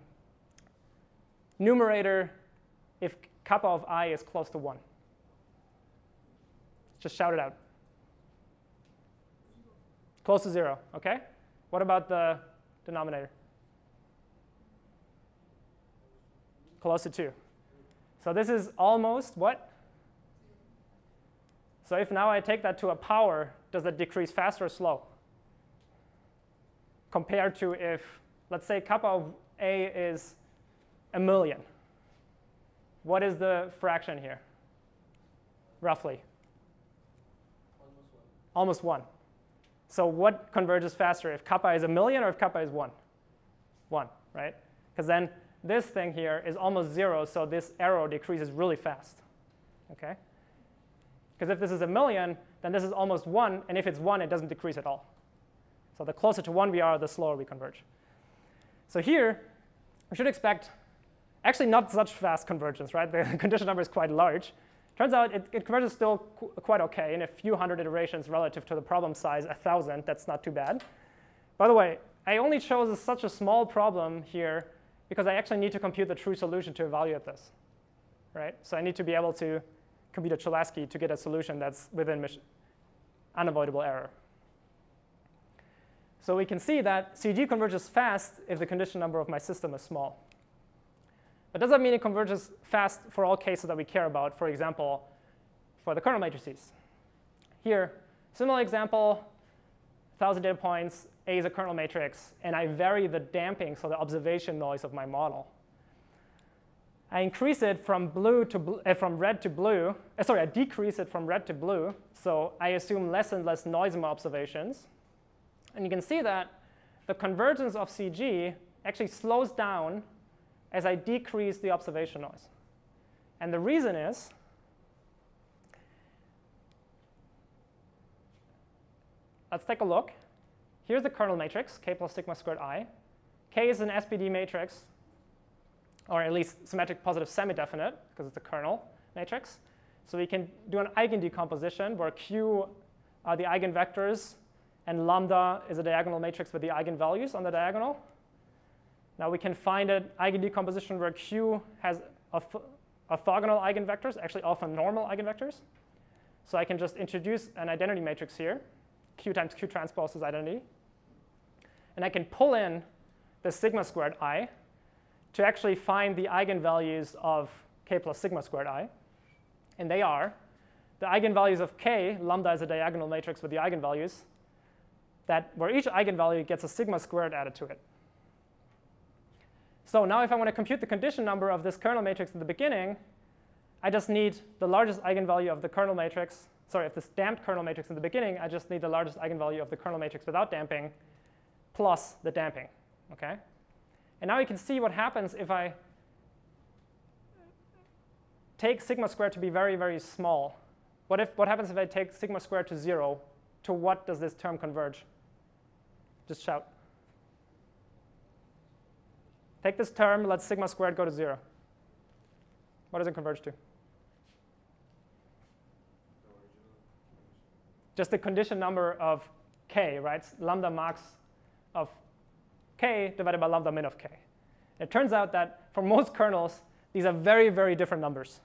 numerator if kappa of i is close to 1? Just shout it out. Close to 0, OK? What about the denominator? Close to 2. So this is almost what? So if now I take that to a power, does that decrease fast or slow? Compared to if let's say kappa of A is a million. What is the fraction here, roughly? Almost one. Almost 1. So what converges faster, if kappa is a million or if kappa is 1? 1, right? Because then this thing here is almost 0, so this arrow decreases really fast. Okay? Because if this is a million, then this is almost 1, and if it's 1, it doesn't decrease at all. So the closer to 1 we are, the slower we converge. So here, we should expect actually not such fast convergence, right? The condition number is quite large. Turns out it, it converges still qu quite OK in a few hundred iterations relative to the problem size, 1,000. That's not too bad. By the way, I only chose such a small problem here because I actually need to compute the true solution to evaluate this. Right? So I need to be able to compute a Cholesky to get a solution that's within unavoidable error. So we can see that CG converges fast if the condition number of my system is small. But does that mean it converges fast for all cases that we care about, for example, for the kernel matrices? Here, similar example, 1,000 data points, A is a kernel matrix, and I vary the damping, so the observation noise of my model. I increase it from blue to bl uh, from red to blue. Uh, sorry, I decrease it from red to blue. So I assume less and less noise in my observations. And you can see that the convergence of CG actually slows down as I decrease the observation noise. And the reason is let's take a look. Here's the kernel matrix, k plus sigma squared i. k is an SPD matrix or at least symmetric positive semi-definite, because it's a kernel matrix. So we can do an eigen decomposition where Q are the eigenvectors and lambda is a diagonal matrix with the eigenvalues on the diagonal. Now we can find an eigendecomposition where Q has orthogonal eigenvectors, actually orthonormal eigenvectors. So I can just introduce an identity matrix here. Q times Q transpose is identity. And I can pull in the sigma squared i, to actually find the eigenvalues of k plus sigma squared i. And they are the eigenvalues of k, lambda is a diagonal matrix with the eigenvalues, that where each eigenvalue gets a sigma squared added to it. So now if I want to compute the condition number of this kernel matrix in the beginning, I just need the largest eigenvalue of the kernel matrix. Sorry, if this damped kernel matrix in the beginning, I just need the largest eigenvalue of the kernel matrix without damping plus the damping. Okay? And now you can see what happens if I take sigma squared to be very, very small. What, if, what happens if I take sigma squared to 0? To what does this term converge? Just shout. Take this term, let sigma squared go to 0. What does it converge to? Just the condition number of k, right? Lambda max of k divided by lambda min of k. It turns out that for most kernels, these are very, very different numbers.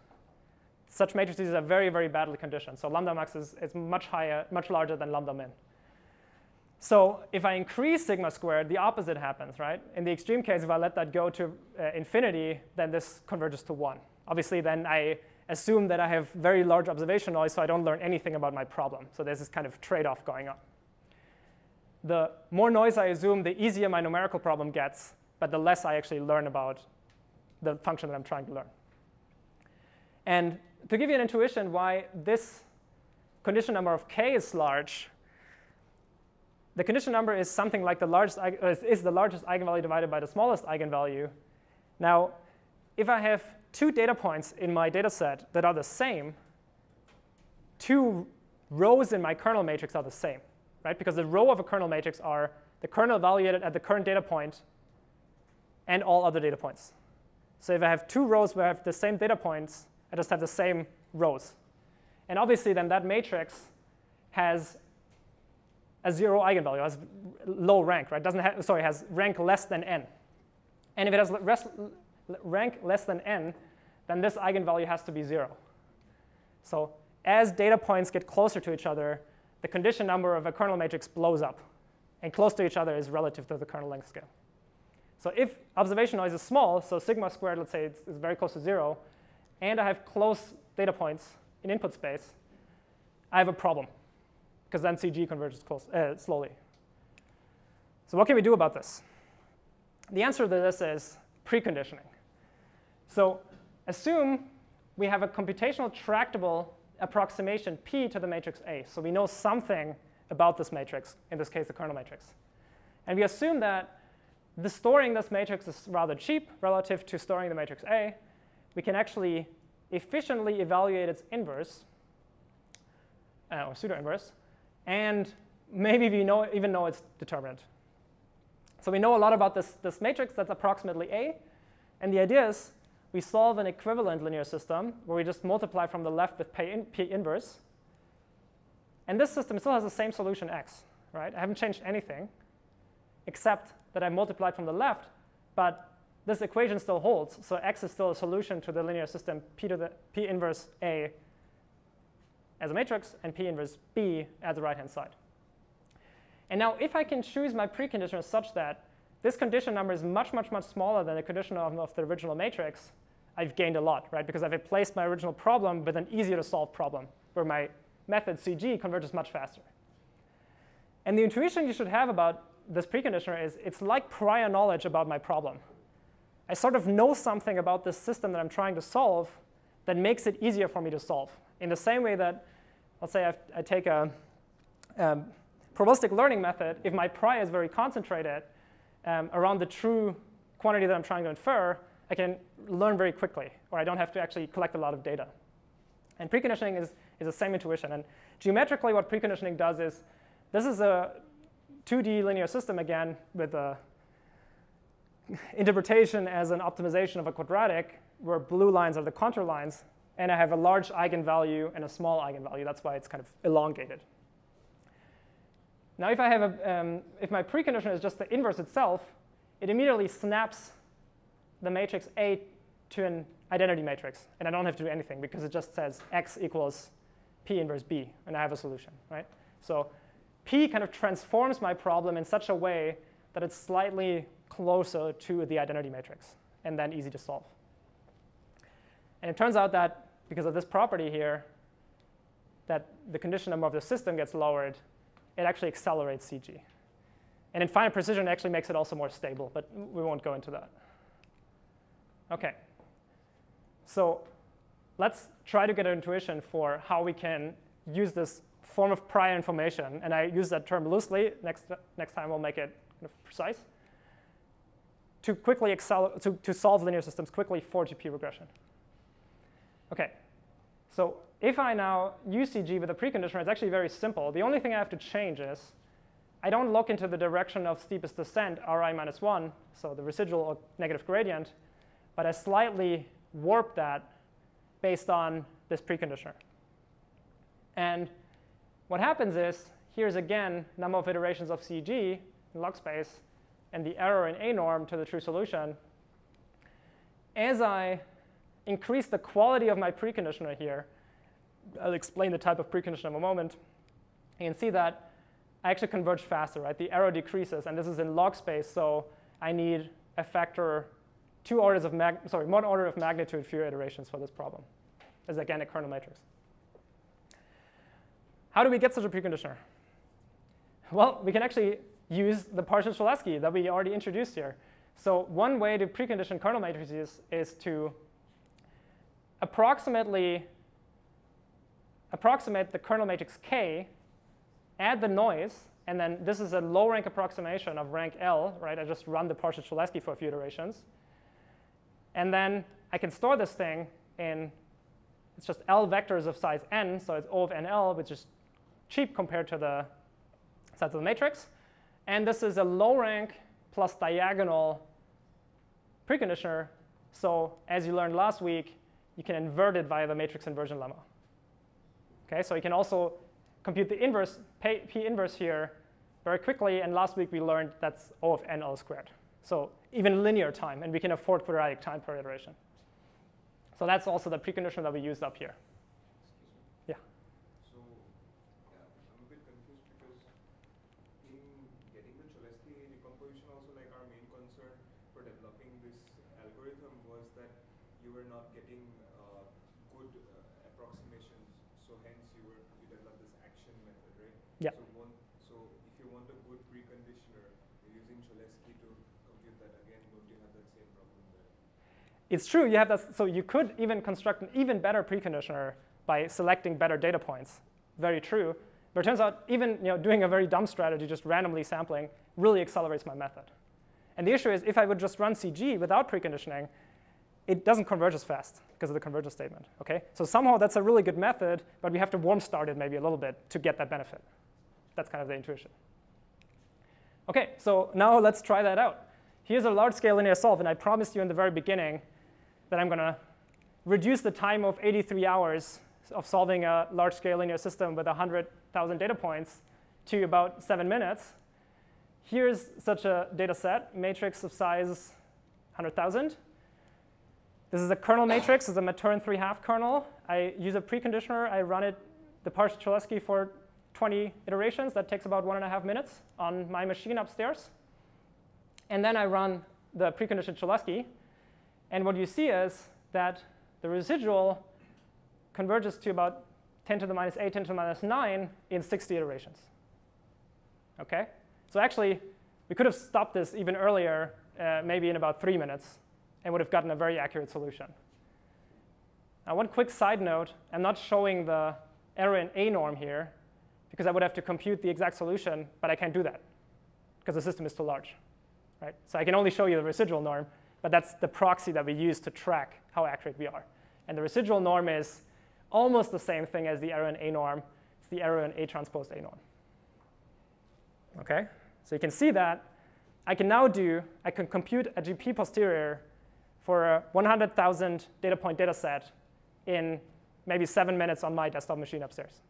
Such matrices are very, very badly conditioned. So lambda max is, is much higher, much larger than lambda min. So if I increase sigma squared, the opposite happens, right? In the extreme case, if I let that go to uh, infinity, then this converges to 1. Obviously, then I assume that I have very large observation noise, so I don't learn anything about my problem. So there's this kind of trade-off going on the more noise I assume, the easier my numerical problem gets, but the less I actually learn about the function that I'm trying to learn. And to give you an intuition why this condition number of k is large, the condition number is something like the largest uh, is the largest eigenvalue divided by the smallest eigenvalue. Now, if I have two data points in my data set that are the same, two rows in my kernel matrix are the same right? Because the row of a kernel matrix are the kernel evaluated at the current data point and all other data points. So if I have two rows where I have the same data points, I just have the same rows. And obviously, then that matrix has a zero eigenvalue, has low rank, right? Doesn't have, sorry, has rank less than n. And if it has rank less than n, then this eigenvalue has to be zero. So as data points get closer to each other, the condition number of a kernel matrix blows up. And close to each other is relative to the kernel length scale. So if observation noise is small, so sigma squared, let's say, is very close to 0, and I have close data points in input space, I have a problem, because then CG converges close, uh, slowly. So what can we do about this? The answer to this is preconditioning. So assume we have a computational tractable approximation P to the matrix A. So we know something about this matrix, in this case, the kernel matrix. And we assume that the storing this matrix is rather cheap relative to storing the matrix A. We can actually efficiently evaluate its inverse, uh, or pseudo-inverse, and maybe we know, even know its determinant. So we know a lot about this, this matrix that's approximately A. And the idea is we solve an equivalent linear system where we just multiply from the left with P, in, P inverse. And this system still has the same solution x, right? I haven't changed anything except that I multiplied from the left, but this equation still holds. So x is still a solution to the linear system P to the P inverse A as a matrix and P inverse B as the right-hand side. And now if I can choose my precondition such that this condition number is much, much, much smaller than the condition of, of the original matrix, I've gained a lot, right? Because I've replaced my original problem with an easier to solve problem where my method CG converges much faster. And the intuition you should have about this preconditioner is it's like prior knowledge about my problem. I sort of know something about this system that I'm trying to solve that makes it easier for me to solve. In the same way that, let's say I've, i take a, a, probabilistic learning method, if my prior is very concentrated um, around the true quantity that I'm trying to infer, I can learn very quickly, or I don't have to actually collect a lot of data. And preconditioning is, is the same intuition. And geometrically, what preconditioning does is this is a 2D linear system again with a interpretation as an optimization of a quadratic where blue lines are the contour lines, and I have a large eigenvalue and a small eigenvalue. That's why it's kind of elongated. Now, if I have a, um, if my precondition is just the inverse itself, it immediately snaps the matrix A to an identity matrix, and I don't have to do anything because it just says x equals p inverse b, and I have a solution, right? So p kind of transforms my problem in such a way that it's slightly closer to the identity matrix, and then easy to solve. And it turns out that because of this property here, that the condition number of the system gets lowered, it actually accelerates CG. And in finite precision, it actually makes it also more stable, but we won't go into that. OK. So let's try to get an intuition for how we can use this form of prior information. And I use that term loosely. Next, next time, we'll make it kind of precise. To quickly excel to, to solve linear systems quickly for GP regression. OK. So if I now use CG with a preconditioner, it's actually very simple. The only thing I have to change is I don't look into the direction of steepest descent, Ri minus 1, so the residual or negative gradient, but I slightly warp that based on this preconditioner. And what happens is, here's again number of iterations of CG in log space, and the error in A norm to the true solution. As I increase the quality of my preconditioner here, I'll explain the type of preconditioner in a moment, you can see that I actually converge faster, right? The error decreases, and this is in log space, so I need a factor two orders of mag sorry, one order of magnitude fewer iterations for this problem. As again a kernel matrix. How do we get such a preconditioner? Well, we can actually use the partial Cholesky that we already introduced here. So one way to precondition kernel matrices is to approximately approximate the kernel matrix K, add the noise, and then this is a low rank approximation of rank L, right? I just run the partial Cholesky for a few iterations. And then I can store this thing in, it's just L vectors of size n, so it's O of NL, which is cheap compared to the size of the matrix. And this is a low rank plus diagonal preconditioner. So as you learned last week, you can invert it via the matrix inversion lemma. Okay, so you can also compute the inverse, P inverse here very quickly. And last week we learned that's O of NL squared. So even linear time, and we can afford quadratic time per iteration. So that's also the precondition that we used up here. Yeah. So yeah, I'm a bit confused because in getting the Cholesky decomposition also like our main concern for developing this algorithm was that you were not getting uh, good uh, approximations. So hence you were you developed this action method, right? Yeah. So one, so if you want a good preconditioner, you're using Cholesky to compute that again, don't you have that same problem there? It's true, you have that, so you could even construct an even better preconditioner by selecting better data points. Very true. But it turns out even you know, doing a very dumb strategy, just randomly sampling, really accelerates my method. And the issue is if I would just run CG without preconditioning, it doesn't converge as fast because of the convergence statement. Okay? So somehow that's a really good method, but we have to warm start it maybe a little bit to get that benefit. That's kind of the intuition. OK, so now let's try that out. Here's a large-scale linear solve, and I promised you in the very beginning that I'm going to reduce the time of 83 hours of solving a large-scale linear system with 100,000 data points to about seven minutes. Here's such a data set, matrix of size 100,000. This is a kernel matrix. It's a Matern 3 half kernel. I use a preconditioner. I run it, the partial Cholesky, for 20 iterations. That takes about one and a half minutes on my machine upstairs. And then I run the preconditioned Cholesky. And what you see is that the residual converges to about 10 to the minus 8, 10 to the minus 9 in 60 iterations. OK? So actually, we could have stopped this even earlier, uh, maybe in about three minutes, and would have gotten a very accurate solution. Now, one quick side note, I'm not showing the error in A norm here, because I would have to compute the exact solution, but I can't do that, because the system is too large. Right? So I can only show you the residual norm, but that's the proxy that we use to track how accurate we are. And the residual norm is almost the same thing as the error in A norm. It's the error in A transpose A norm. Okay? So you can see that I can now do, I can compute a GP posterior for a 100,000 data point data set in maybe seven minutes on my desktop machine upstairs.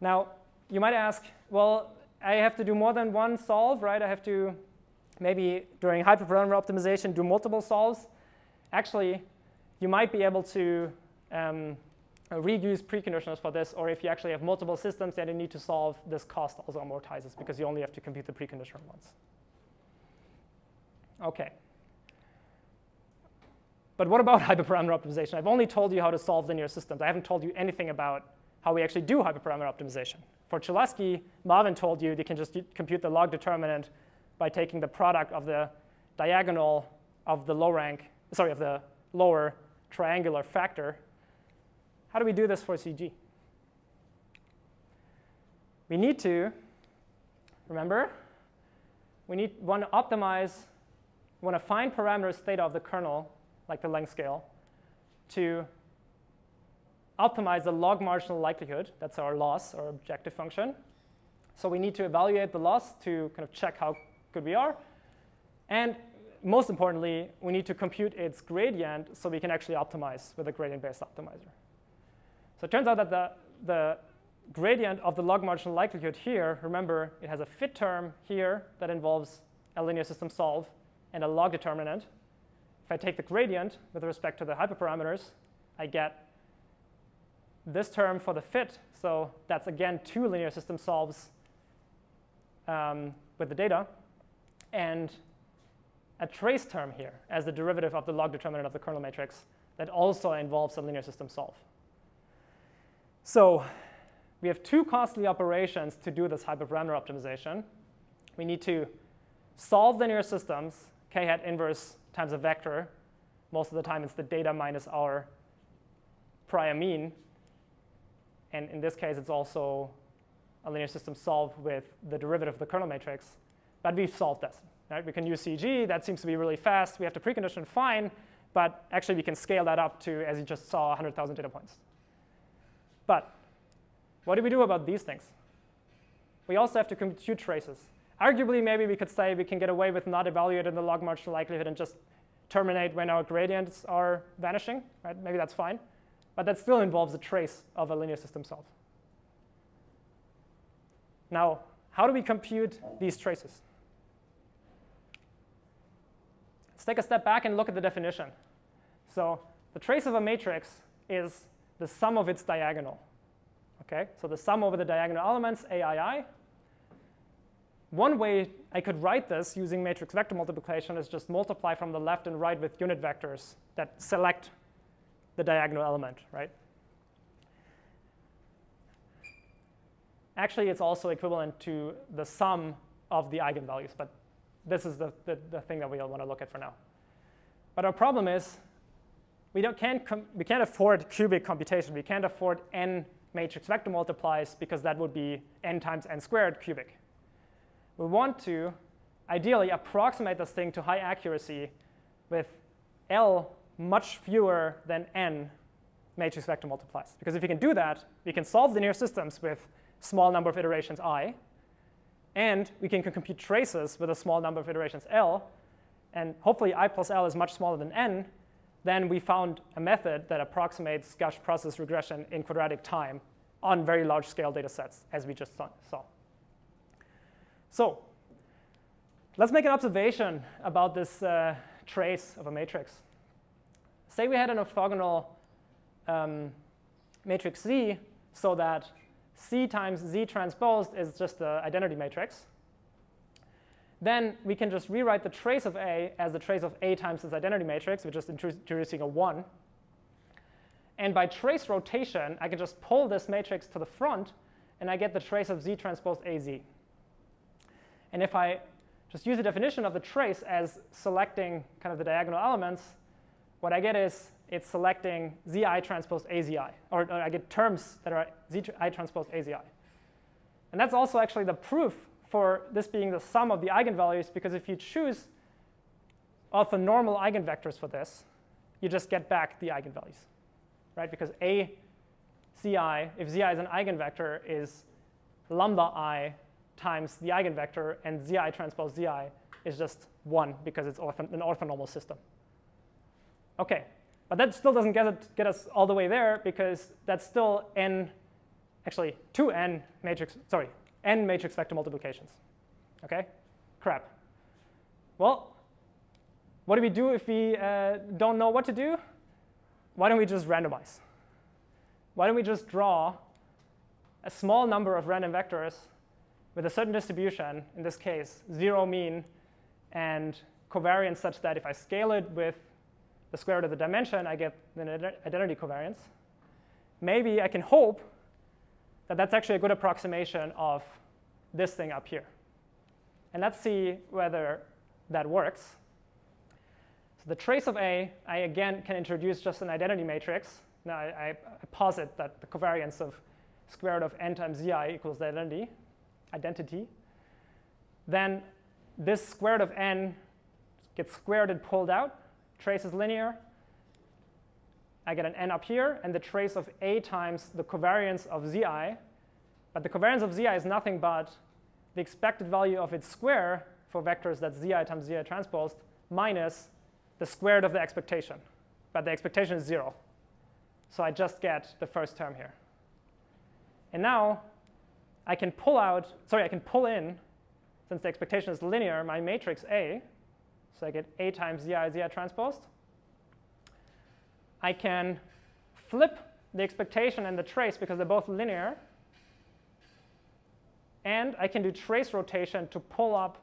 Now, you might ask, well, I have to do more than one solve, right? I have to maybe during hyperparameter optimization do multiple solves. Actually, you might be able to um, reuse preconditionals for this, or if you actually have multiple systems that you need to solve, this cost also amortizes because you only have to compute the preconditioner once. OK. But what about hyperparameter optimization? I've only told you how to solve linear systems. I haven't told you anything about how we actually do hyperparameter optimization. For Cholesky, Marvin told you you can just compute the log determinant by taking the product of the diagonal of the low rank, sorry, of the lower triangular factor. How do we do this for CG? We need to, remember, we need want to optimize, want to find parameters theta of the kernel, like the length scale, to optimize the log marginal likelihood. That's our loss, our objective function. So we need to evaluate the loss to kind of check how good be r. And most importantly, we need to compute its gradient so we can actually optimize with a gradient-based optimizer. So it turns out that the, the gradient of the log marginal likelihood here, remember, it has a fit term here that involves a linear system solve and a log determinant. If I take the gradient with respect to the hyperparameters, I get this term for the fit. So that's, again, two linear system solves um, with the data. And a trace term here as the derivative of the log determinant of the kernel matrix that also involves a linear system solve. So we have two costly operations to do this hyperparameter optimization. We need to solve linear systems, k hat inverse times a vector. Most of the time, it's the data minus our prior mean. And in this case, it's also a linear system solved with the derivative of the kernel matrix. But we've solved this. Right? We can use CG. That seems to be really fast. We have to precondition fine. But actually, we can scale that up to, as you just saw, 100,000 data points. But what do we do about these things? We also have to compute traces. Arguably, maybe we could say we can get away with not evaluating the log marginal likelihood and just terminate when our gradients are vanishing. Right? Maybe that's fine. But that still involves a trace of a linear system solve. Now, how do we compute these traces? Let's take a step back and look at the definition. So the trace of a matrix is the sum of its diagonal. Okay, so the sum over the diagonal elements, AII. One way I could write this using matrix vector multiplication is just multiply from the left and right with unit vectors that select the diagonal element, right? Actually, it's also equivalent to the sum of the eigenvalues, but this is the, the, the thing that we all want to look at for now. But our problem is we, don't, can't we can't afford cubic computation. We can't afford n matrix vector multiplies because that would be n times n squared cubic. We want to ideally approximate this thing to high accuracy with L much fewer than n matrix vector multiplies. Because if we can do that, we can solve linear systems with small number of iterations i, and we can compute traces with a small number of iterations L. And hopefully I plus L is much smaller than N. Then we found a method that approximates Gaussian process regression in quadratic time on very large scale data sets, as we just saw. So let's make an observation about this uh, trace of a matrix. Say we had an orthogonal um, matrix Z so that C times Z transposed is just the identity matrix. Then we can just rewrite the trace of A as the trace of A times this identity matrix, which is introducing a 1. And by trace rotation, I can just pull this matrix to the front, and I get the trace of Z transpose AZ. And if I just use the definition of the trace as selecting kind of the diagonal elements, what I get is it's selecting zi transpose azi, or, or I get terms that are zi transpose azi. And that's also actually the proof for this being the sum of the eigenvalues, because if you choose orthonormal eigenvectors for this, you just get back the eigenvalues, right? Because a zi, if zi is an eigenvector, is lambda i times the eigenvector, and zi transpose zi is just 1 because it's ortho an orthonormal system. OK, but that still doesn't get, it, get us all the way there because that's still n, actually 2n matrix, sorry, n matrix vector multiplications. OK, crap. Well, what do we do if we uh, don't know what to do? Why don't we just randomize? Why don't we just draw a small number of random vectors with a certain distribution, in this case, zero mean and covariance such that if I scale it with the square root of the dimension, I get an identity covariance. Maybe I can hope that that's actually a good approximation of this thing up here. And let's see whether that works. So the trace of A, I again can introduce just an identity matrix. Now I, I posit that the covariance of square root of n times zi equals the identity identity, then this square root of n gets squared and pulled out. Trace is linear. I get an n up here, and the trace of a times the covariance of zi. But the covariance of zi is nothing but the expected value of its square for vectors that's zi times zi transposed minus the square root of the expectation. But the expectation is 0. So I just get the first term here. And now I can pull out, sorry, I can pull in, since the expectation is linear, my matrix A. So I get A times Zi, Zi transposed. I can flip the expectation and the trace because they're both linear. And I can do trace rotation to pull up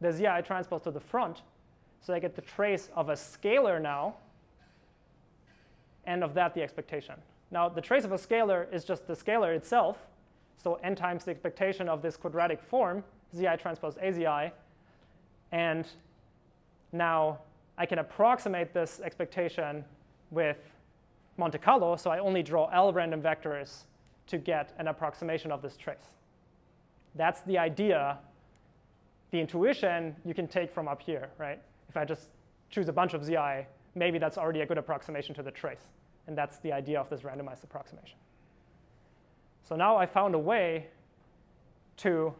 the Zi transpose to the front. So I get the trace of a scalar now, and of that the expectation. Now, the trace of a scalar is just the scalar itself. So n times the expectation of this quadratic form, zi transpose azi. And now I can approximate this expectation with Monte Carlo. So I only draw L random vectors to get an approximation of this trace. That's the idea. The intuition you can take from up here, right? If I just choose a bunch of zi, maybe that's already a good approximation to the trace. And that's the idea of this randomized approximation. So now I found a way to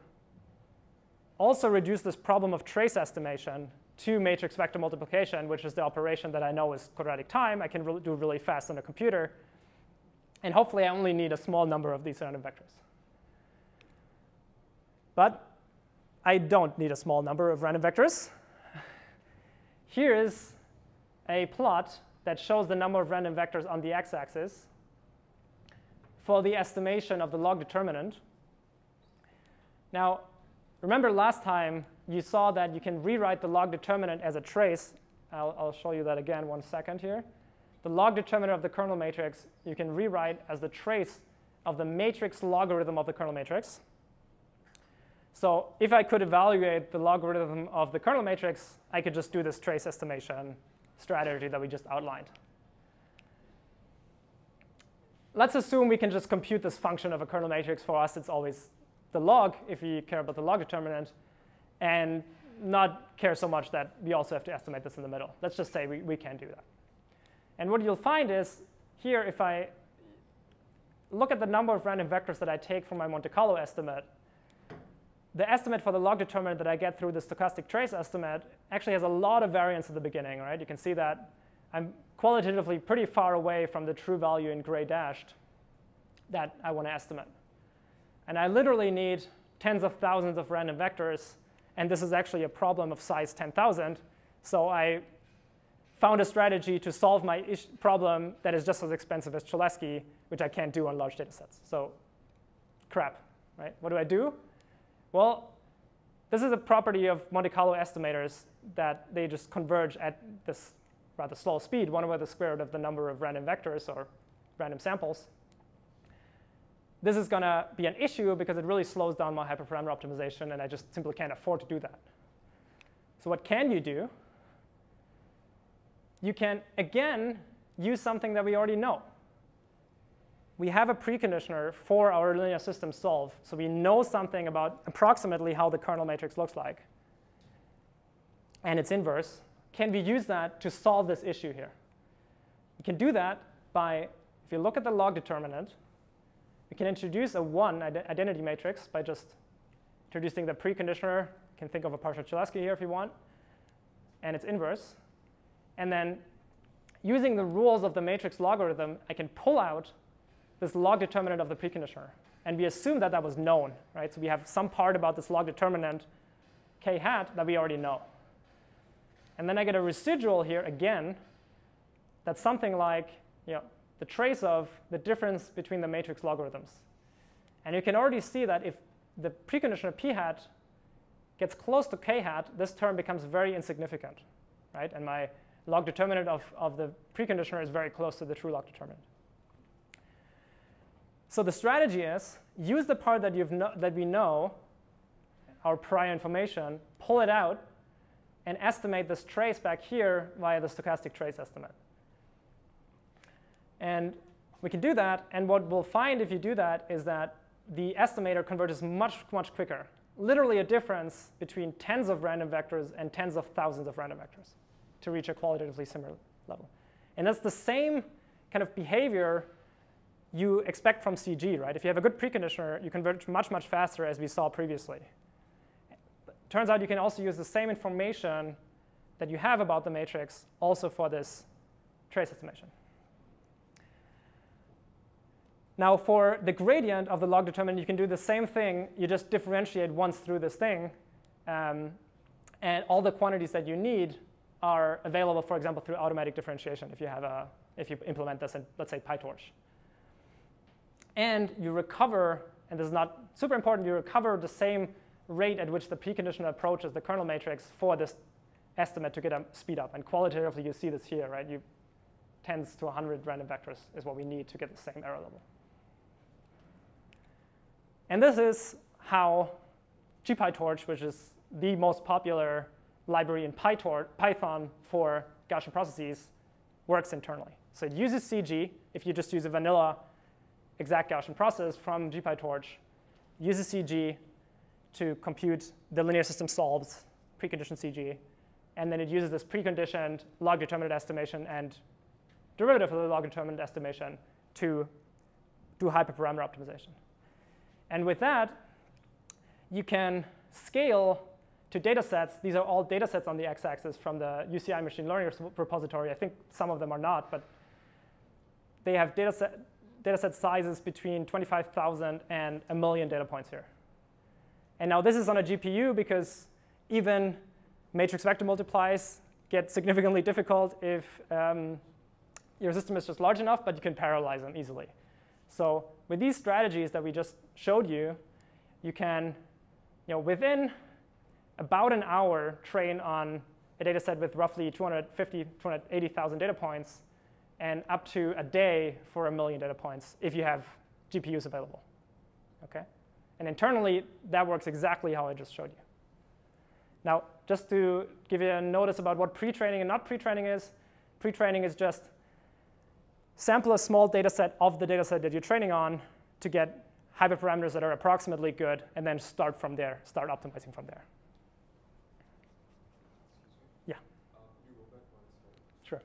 also reduce this problem of trace estimation to matrix vector multiplication, which is the operation that I know is quadratic time. I can re do really fast on a computer. And hopefully, I only need a small number of these random vectors. But I don't need a small number of random vectors. Here is a plot that shows the number of random vectors on the x-axis for the estimation of the log determinant. Now, remember last time you saw that you can rewrite the log determinant as a trace. I'll, I'll show you that again one second here. The log determinant of the kernel matrix you can rewrite as the trace of the matrix logarithm of the kernel matrix. So if I could evaluate the logarithm of the kernel matrix, I could just do this trace estimation strategy that we just outlined let's assume we can just compute this function of a kernel matrix. For us, it's always the log, if we care about the log determinant, and not care so much that we also have to estimate this in the middle. Let's just say we, we can do that. And what you'll find is here, if I look at the number of random vectors that I take from my Monte Carlo estimate, the estimate for the log determinant that I get through the stochastic trace estimate actually has a lot of variance at the beginning, right? You can see that I'm qualitatively pretty far away from the true value in gray dashed that I want to estimate. And I literally need tens of thousands of random vectors. And this is actually a problem of size 10,000. So I found a strategy to solve my problem that is just as expensive as Cholesky, which I can't do on large data sets. So crap, right? What do I do? Well, this is a property of Monte Carlo estimators that they just converge at this rather slow speed, 1 over the square root of the number of random vectors or random samples. This is going to be an issue because it really slows down my hyperparameter optimization, and I just simply can't afford to do that. So what can you do? You can, again, use something that we already know. We have a preconditioner for our linear system solve, so we know something about approximately how the kernel matrix looks like and its inverse. Can we use that to solve this issue here? We can do that by, if you look at the log determinant, we can introduce a 1 identity matrix by just introducing the preconditioner. You can think of a partial Cholesky here if you want, and its inverse. And then using the rules of the matrix logarithm, I can pull out this log determinant of the preconditioner. And we assume that that was known, right? So we have some part about this log determinant k hat that we already know. And then I get a residual here again that's something like you know, the trace of the difference between the matrix logarithms. And you can already see that if the preconditioner p hat gets close to k hat, this term becomes very insignificant, right? And my log determinant of, of the preconditioner is very close to the true log determinant. So the strategy is use the part that, you've no, that we know, our prior information, pull it out, and estimate this trace back here via the stochastic trace estimate. And we can do that. And what we'll find if you do that is that the estimator converges much, much quicker. Literally a difference between tens of random vectors and tens of thousands of random vectors to reach a qualitatively similar level. And that's the same kind of behavior you expect from CG, right? If you have a good preconditioner, you converge much, much faster as we saw previously. Turns out you can also use the same information that you have about the matrix also for this trace estimation. Now for the gradient of the log determinant, you can do the same thing. You just differentiate once through this thing. Um, and all the quantities that you need are available, for example, through automatic differentiation if you, have a, if you implement this in, let's say, PyTorch. And you recover, and this is not super important, you recover the same rate at which the preconditioner approaches the kernel matrix for this estimate to get a speed up. And qualitatively, you see this here, right? You tens to 100 random vectors is what we need to get the same error level. And this is how GPyTorch, which is the most popular library in Python for Gaussian processes, works internally. So it uses CG. If you just use a vanilla exact Gaussian process from GPyTorch, uses CG to compute the linear system solves preconditioned CG. And then it uses this preconditioned log determinant estimation and derivative of the log determinant estimation to do hyperparameter optimization. And with that, you can scale to data sets. These are all data sets on the x-axis from the UCI machine learning repository. I think some of them are not, but they have data set, data set sizes between 25,000 and a million data points here. And now this is on a GPU because even matrix vector multiplies get significantly difficult if um, your system is just large enough, but you can parallelize them easily. So with these strategies that we just showed you, you can, you know, within about an hour, train on a data set with roughly 250, 280,000 data points, and up to a day for a million data points if you have GPUs available. Okay? And internally, that works exactly how I just showed you. Now, just to give you a notice about what pre-training and not pre-training is, pre-training is just sample a small data set of the data set that you're training on to get hyperparameters that are approximately good, and then start from there, start optimizing from there. Yeah. Sure.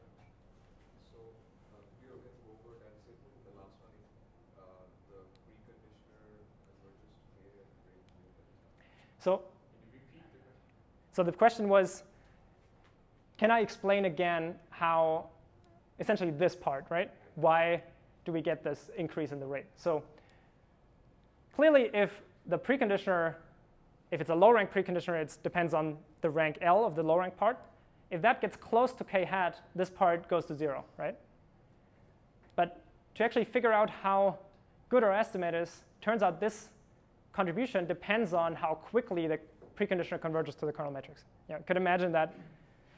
So so the question was, can I explain again how essentially this part, right? Why do we get this increase in the rate? So clearly, if the preconditioner, if it's a low rank preconditioner, it depends on the rank L of the low rank part. If that gets close to k hat, this part goes to zero, right? But to actually figure out how good our estimate is, turns out this contribution depends on how quickly the preconditioner converges to the kernel matrix. You know, could imagine that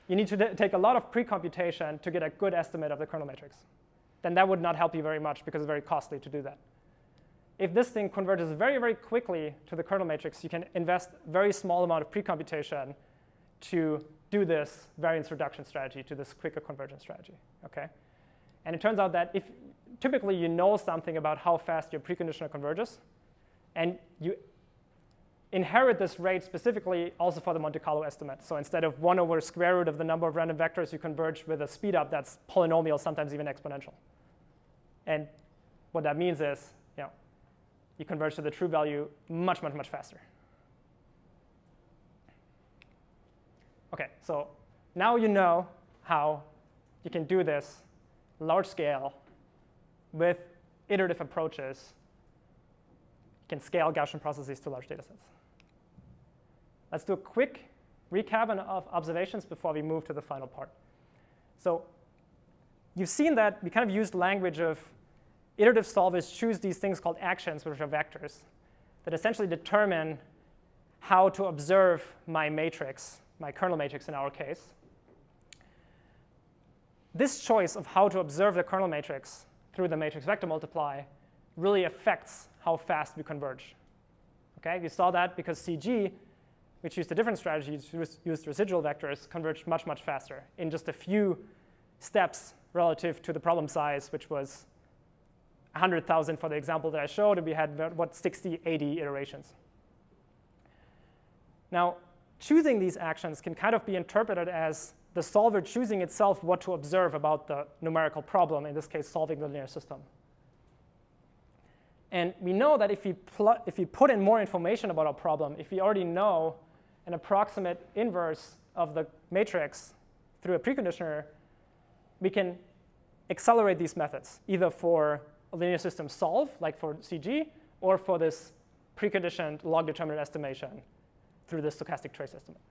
you need to take a lot of pre-computation to get a good estimate of the kernel matrix. Then that would not help you very much because it's very costly to do that. if this thing converges very, very quickly to the kernel matrix, you can invest very small amount of pre-computation to do this variance reduction strategy, to this quicker convergence strategy. Okay? And it turns out that if typically you know something about how fast your preconditioner converges, and you inherit this rate specifically also for the Monte Carlo estimate. So instead of 1 over square root of the number of random vectors, you converge with a speed up that's polynomial, sometimes even exponential. And what that means is you, know, you converge to the true value much, much, much faster. OK, so now you know how you can do this large scale with iterative approaches. You can scale Gaussian processes to large data sets. Let's do a quick recap of observations before we move to the final part. So you've seen that we kind of used language of iterative solvers choose these things called actions, which are vectors, that essentially determine how to observe my matrix, my kernel matrix in our case. This choice of how to observe the kernel matrix through the matrix vector multiply really affects how fast we converge. Okay, we saw that because CG which used a different strategy, used residual vectors, converged much, much faster in just a few steps relative to the problem size, which was 100,000 for the example that I showed, and we had, what, 60, 80 iterations. Now, choosing these actions can kind of be interpreted as the solver choosing itself what to observe about the numerical problem, in this case, solving the linear system. And we know that if we, if we put in more information about our problem, if we already know an approximate inverse of the matrix through a preconditioner, we can accelerate these methods, either for a linear system solve, like for CG, or for this preconditioned log determinant estimation through the stochastic trace estimate.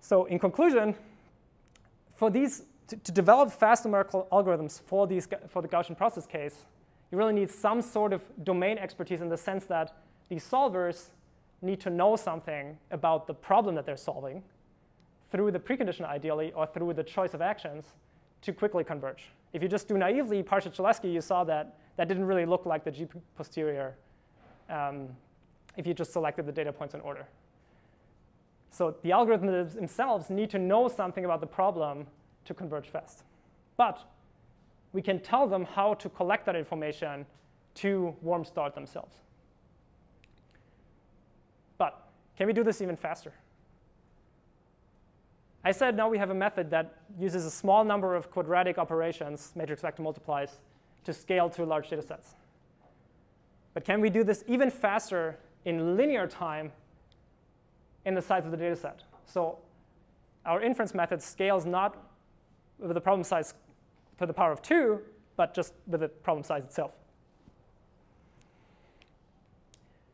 So in conclusion, for these, to, to, develop fast numerical algorithms for, these, for the Gaussian process case, you really need some sort of domain expertise in the sense that these solvers need to know something about the problem that they're solving through the precondition ideally or through the choice of actions to quickly converge. If you just do naively partial Cholesky, you saw that that didn't really look like the G posterior um, if you just selected the data points in order. So the algorithms themselves need to know something about the problem to converge fast. But we can tell them how to collect that information to warm start themselves. Can we do this even faster? I said now we have a method that uses a small number of quadratic operations, matrix vector multiplies, to scale to large data sets. But can we do this even faster in linear time in the size of the data set? So our inference method scales not with the problem size to the power of 2, but just with the problem size itself.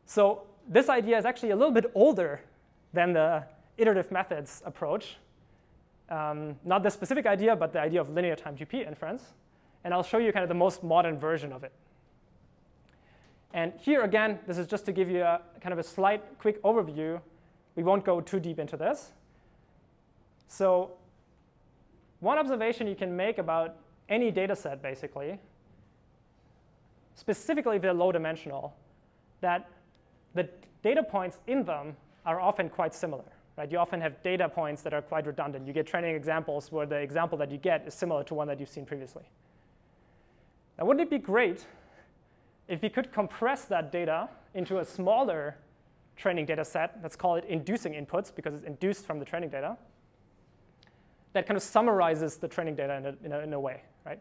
So this idea is actually a little bit older than the iterative methods approach. Um, not the specific idea, but the idea of linear time GP inference. And I'll show you kind of the most modern version of it. And here again, this is just to give you a kind of a slight quick overview. We won't go too deep into this. So one observation you can make about any data set, basically, specifically if they're low dimensional, that the data points in them are often quite similar. Right? You often have data points that are quite redundant. You get training examples where the example that you get is similar to one that you've seen previously. Now, wouldn't it be great if we could compress that data into a smaller training data set, let's call it inducing inputs because it's induced from the training data, that kind of summarizes the training data in a, in a, in a way, right?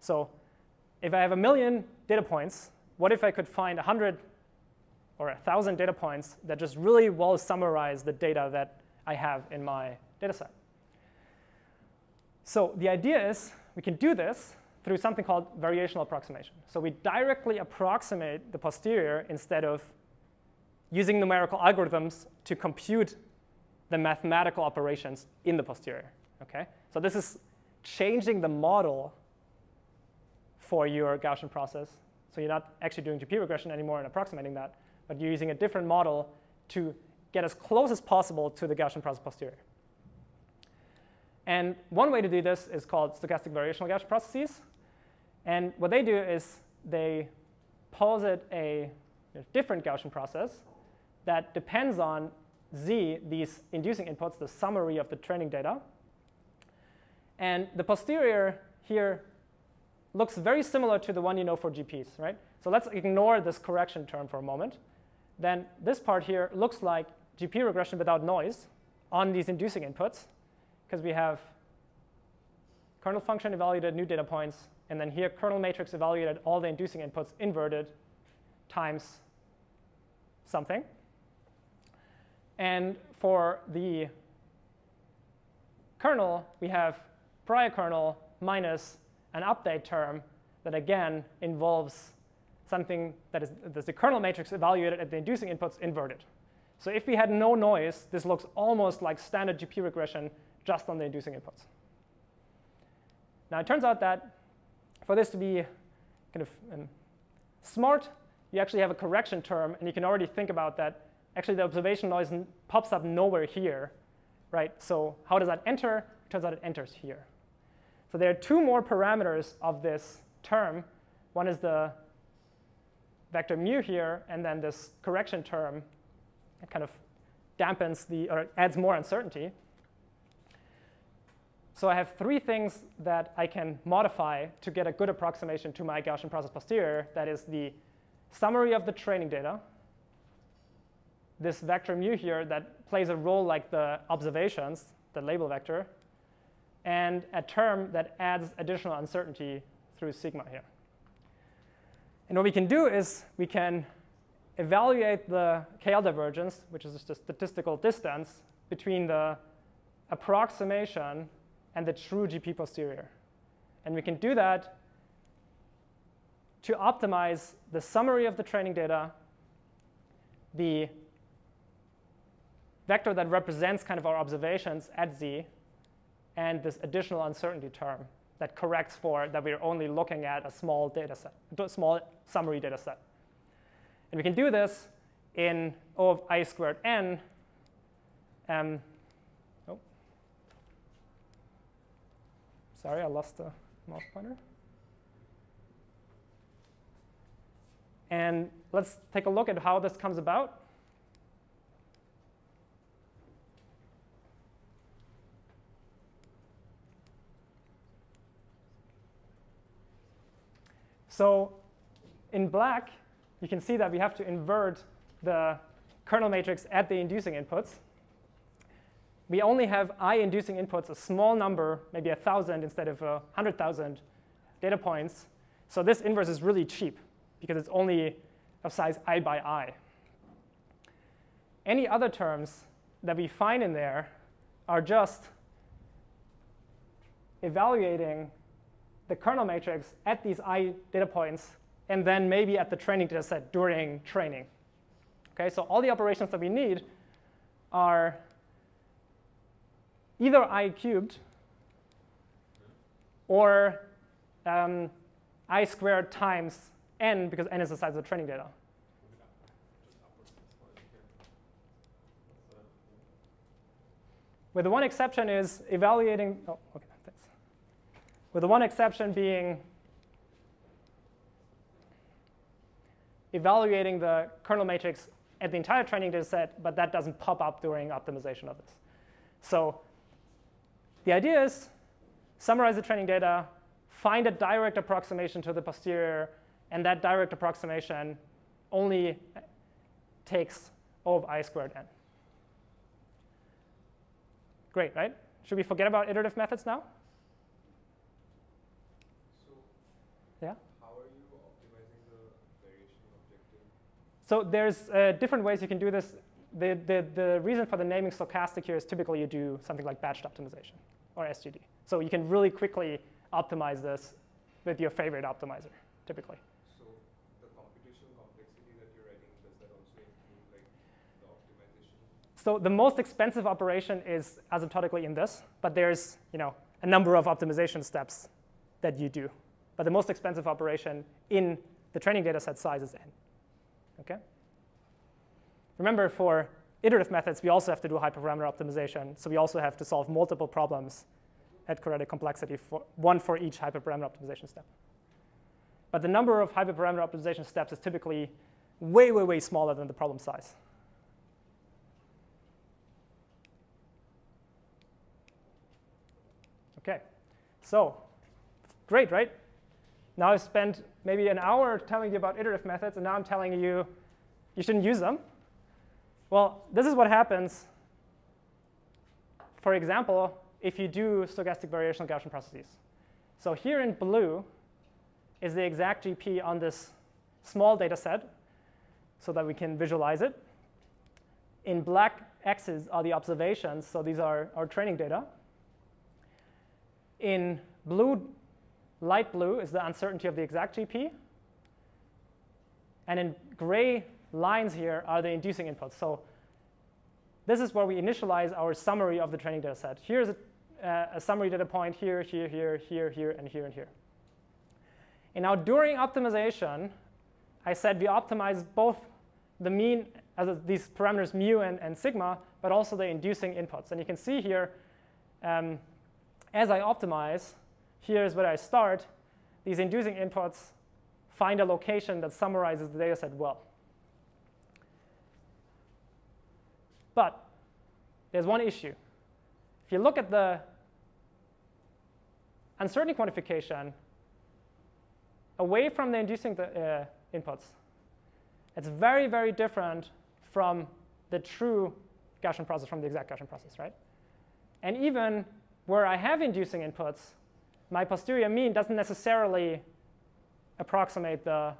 So if I have a million data points, what if I could find 100 or a 1,000 data points that just really well summarize the data that I have in my data set. So the idea is we can do this through something called variational approximation. So we directly approximate the posterior instead of using numerical algorithms to compute the mathematical operations in the posterior. Okay? So this is changing the model for your Gaussian process. So you're not actually doing GP regression anymore and approximating that, but you're using a different model to get as close as possible to the Gaussian process posterior. And one way to do this is called stochastic variational Gaussian processes. And what they do is they posit a different Gaussian process that depends on z, these inducing inputs, the summary of the training data. And the posterior here looks very similar to the one you know for GPs, right? So let's ignore this correction term for a moment. Then this part here looks like GP regression without noise on these inducing inputs, because we have kernel function evaluated new data points, and then here kernel matrix evaluated all the inducing inputs inverted times something. And for the kernel, we have prior kernel minus an update term that again involves something that is the kernel matrix evaluated at the inducing inputs inverted. So if we had no noise, this looks almost like standard GP regression just on the inducing inputs. Now it turns out that for this to be kind of um, smart, you actually have a correction term, and you can already think about that. Actually, the observation noise pops up nowhere here, right? So how does that enter? It turns out it enters here. So there are two more parameters of this term. One is the vector mu here, and then this correction term it kind of dampens the, or adds more uncertainty. So I have three things that I can modify to get a good approximation to my Gaussian process posterior. That is the summary of the training data, this vector mu here that plays a role like the observations, the label vector, and a term that adds additional uncertainty through sigma here. And what we can do is we can evaluate the KL divergence, which is just a statistical distance between the approximation and the true GP posterior. And we can do that to optimize the summary of the training data, the vector that represents kind of our observations at z, and this additional uncertainty term that corrects for that we're only looking at a small data set, a small summary data set. And we can do this in O of i squared n. Um, oh. Sorry, I lost the mouse pointer. And let's take a look at how this comes about. So in black, you can see that we have to invert the kernel matrix at the inducing inputs. We only have i inducing inputs, a small number, maybe 1,000 instead of 100,000 data points. So this inverse is really cheap because it's only of size i by i. Any other terms that we find in there are just evaluating the kernel matrix at these i data points and then maybe at the training data set during training. Okay, so all the operations that we need are either i cubed or um, i squared times n, because n is the size of the training data. With the one exception is evaluating, oh, okay. With the one exception being evaluating the kernel matrix at the entire training data set, but that doesn't pop up during optimization of this. So the idea is summarize the training data, find a direct approximation to the posterior and that direct approximation only takes O of i squared n. Great, right? Should we forget about iterative methods now? So, yeah? How are you optimizing the variation objective? So there's uh, different ways you can do this. The, the, the reason for the naming stochastic here is typically you do something like batched optimization or SGD. So you can really quickly optimize this with your favorite optimizer, typically. So the computational complexity that you're adding, does that also include like the optimization? So the most expensive operation is asymptotically in this, but there's you know, a number of optimization steps that you do. But the most expensive operation in the training data set size is n. Okay? Remember, for iterative methods, we also have to do hyperparameter optimization. So we also have to solve multiple problems at quadratic complexity, for one for each hyperparameter optimization step. But the number of hyperparameter optimization steps is typically way, way, way smaller than the problem size. Okay, so great, right? Now I've spent maybe an hour telling you about iterative methods, and now I'm telling you you shouldn't use them. Well, this is what happens, for example, if you do stochastic variational Gaussian processes. So here in blue is the exact GP on this small data set so that we can visualize it. In black X's are the observations, so these are our training data. In blue, light blue is the uncertainty of the exact GP. And in gray lines here are the inducing inputs. So this is where we initialize our summary of the training data set. Here's a, uh, a summary data point here, here, here, here, here, and here, and here. And now during optimization, I said we optimize both the mean, as these parameters mu and, and sigma, but also the inducing inputs. And you can see here, um, as I optimize, here's where I start. These inducing inputs find a location that summarizes the data set well. But there's one issue. If you look at the uncertainty quantification away from the inducing the, uh, inputs, it's very, very different from the true Gaussian process, from the exact Gaussian process, right? And even where I have inducing inputs, my posterior mean doesn't necessarily approximate the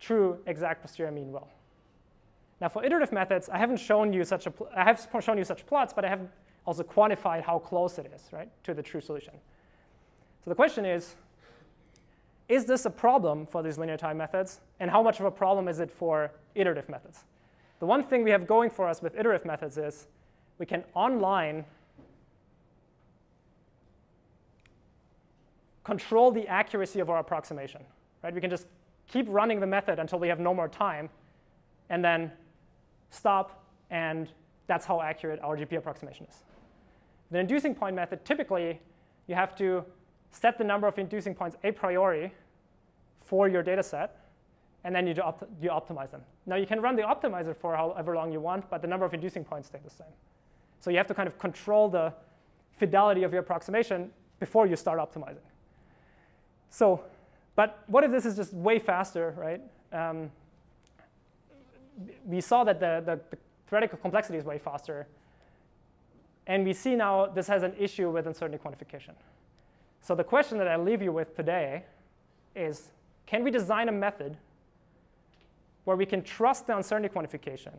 true exact posterior mean well. Now for iterative methods, I haven't shown you such a, I have shown you such plots, but I haven't also quantified how close it is, right, to the true solution. So the question is, is this a problem for these linear time methods? And how much of a problem is it for iterative methods? The one thing we have going for us with iterative methods is we can online control the accuracy of our approximation. Right? We can just keep running the method until we have no more time, and then stop, and that's how accurate our GP approximation is. The inducing point method, typically, you have to set the number of inducing points a priori for your data set, and then you, opt you optimize them. Now, you can run the optimizer for however long you want, but the number of inducing points stay the same. So you have to kind of control the fidelity of your approximation before you start optimizing. So, but what if this is just way faster, right? Um, we saw that the, the, the theoretical complexity is way faster. And we see now this has an issue with uncertainty quantification. So the question that I leave you with today is, can we design a method where we can trust the uncertainty quantification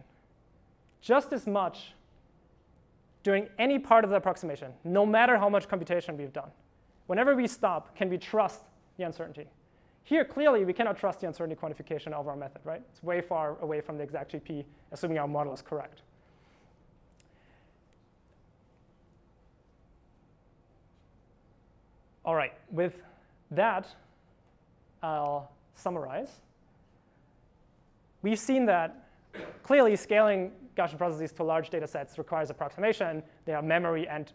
just as much during any part of the approximation, no matter how much computation we've done? Whenever we stop, can we trust the uncertainty? Here, clearly, we cannot trust the uncertainty quantification of our method, right? It's way far away from the exact GP, assuming our model is correct. All right, with that, I'll summarize. We've seen that clearly scaling Gaussian processes to large data sets requires approximation. There are memory and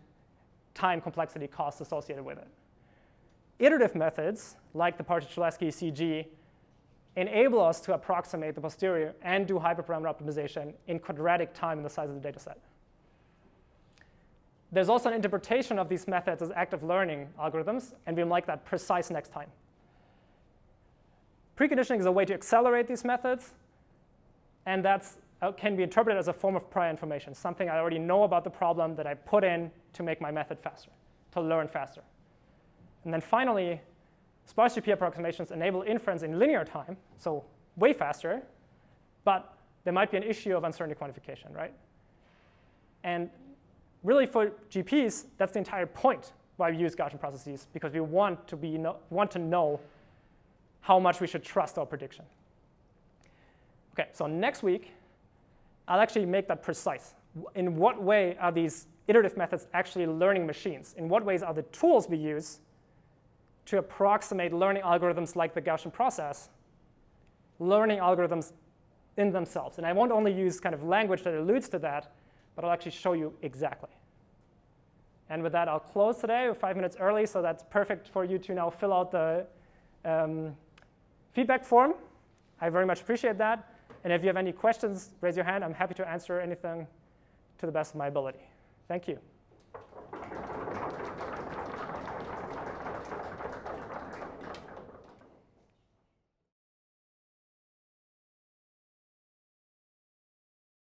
time complexity costs associated with it. Iterative methods, like the partial-Cholesky CG, enable us to approximate the posterior and do hyperparameter optimization in quadratic time in the size of the data set. There's also an interpretation of these methods as active learning algorithms, and we like that precise next time. Preconditioning is a way to accelerate these methods, and that uh, can be interpreted as a form of prior information, something I already know about the problem that I put in to make my method faster, to learn faster. And then finally, sparse GP approximations enable inference in linear time, so way faster, but there might be an issue of uncertainty quantification, right? And really for GPs, that's the entire point why we use Gaussian processes, because we want to, be no, want to know how much we should trust our prediction. OK, so next week, I'll actually make that precise. In what way are these iterative methods actually learning machines? In what ways are the tools we use to approximate learning algorithms like the Gaussian process, learning algorithms in themselves. And I won't only use kind of language that alludes to that, but I'll actually show you exactly. And with that, I'll close today. We're five minutes early, so that's perfect for you to now fill out the um, feedback form. I very much appreciate that. And if you have any questions, raise your hand. I'm happy to answer anything to the best of my ability. Thank you.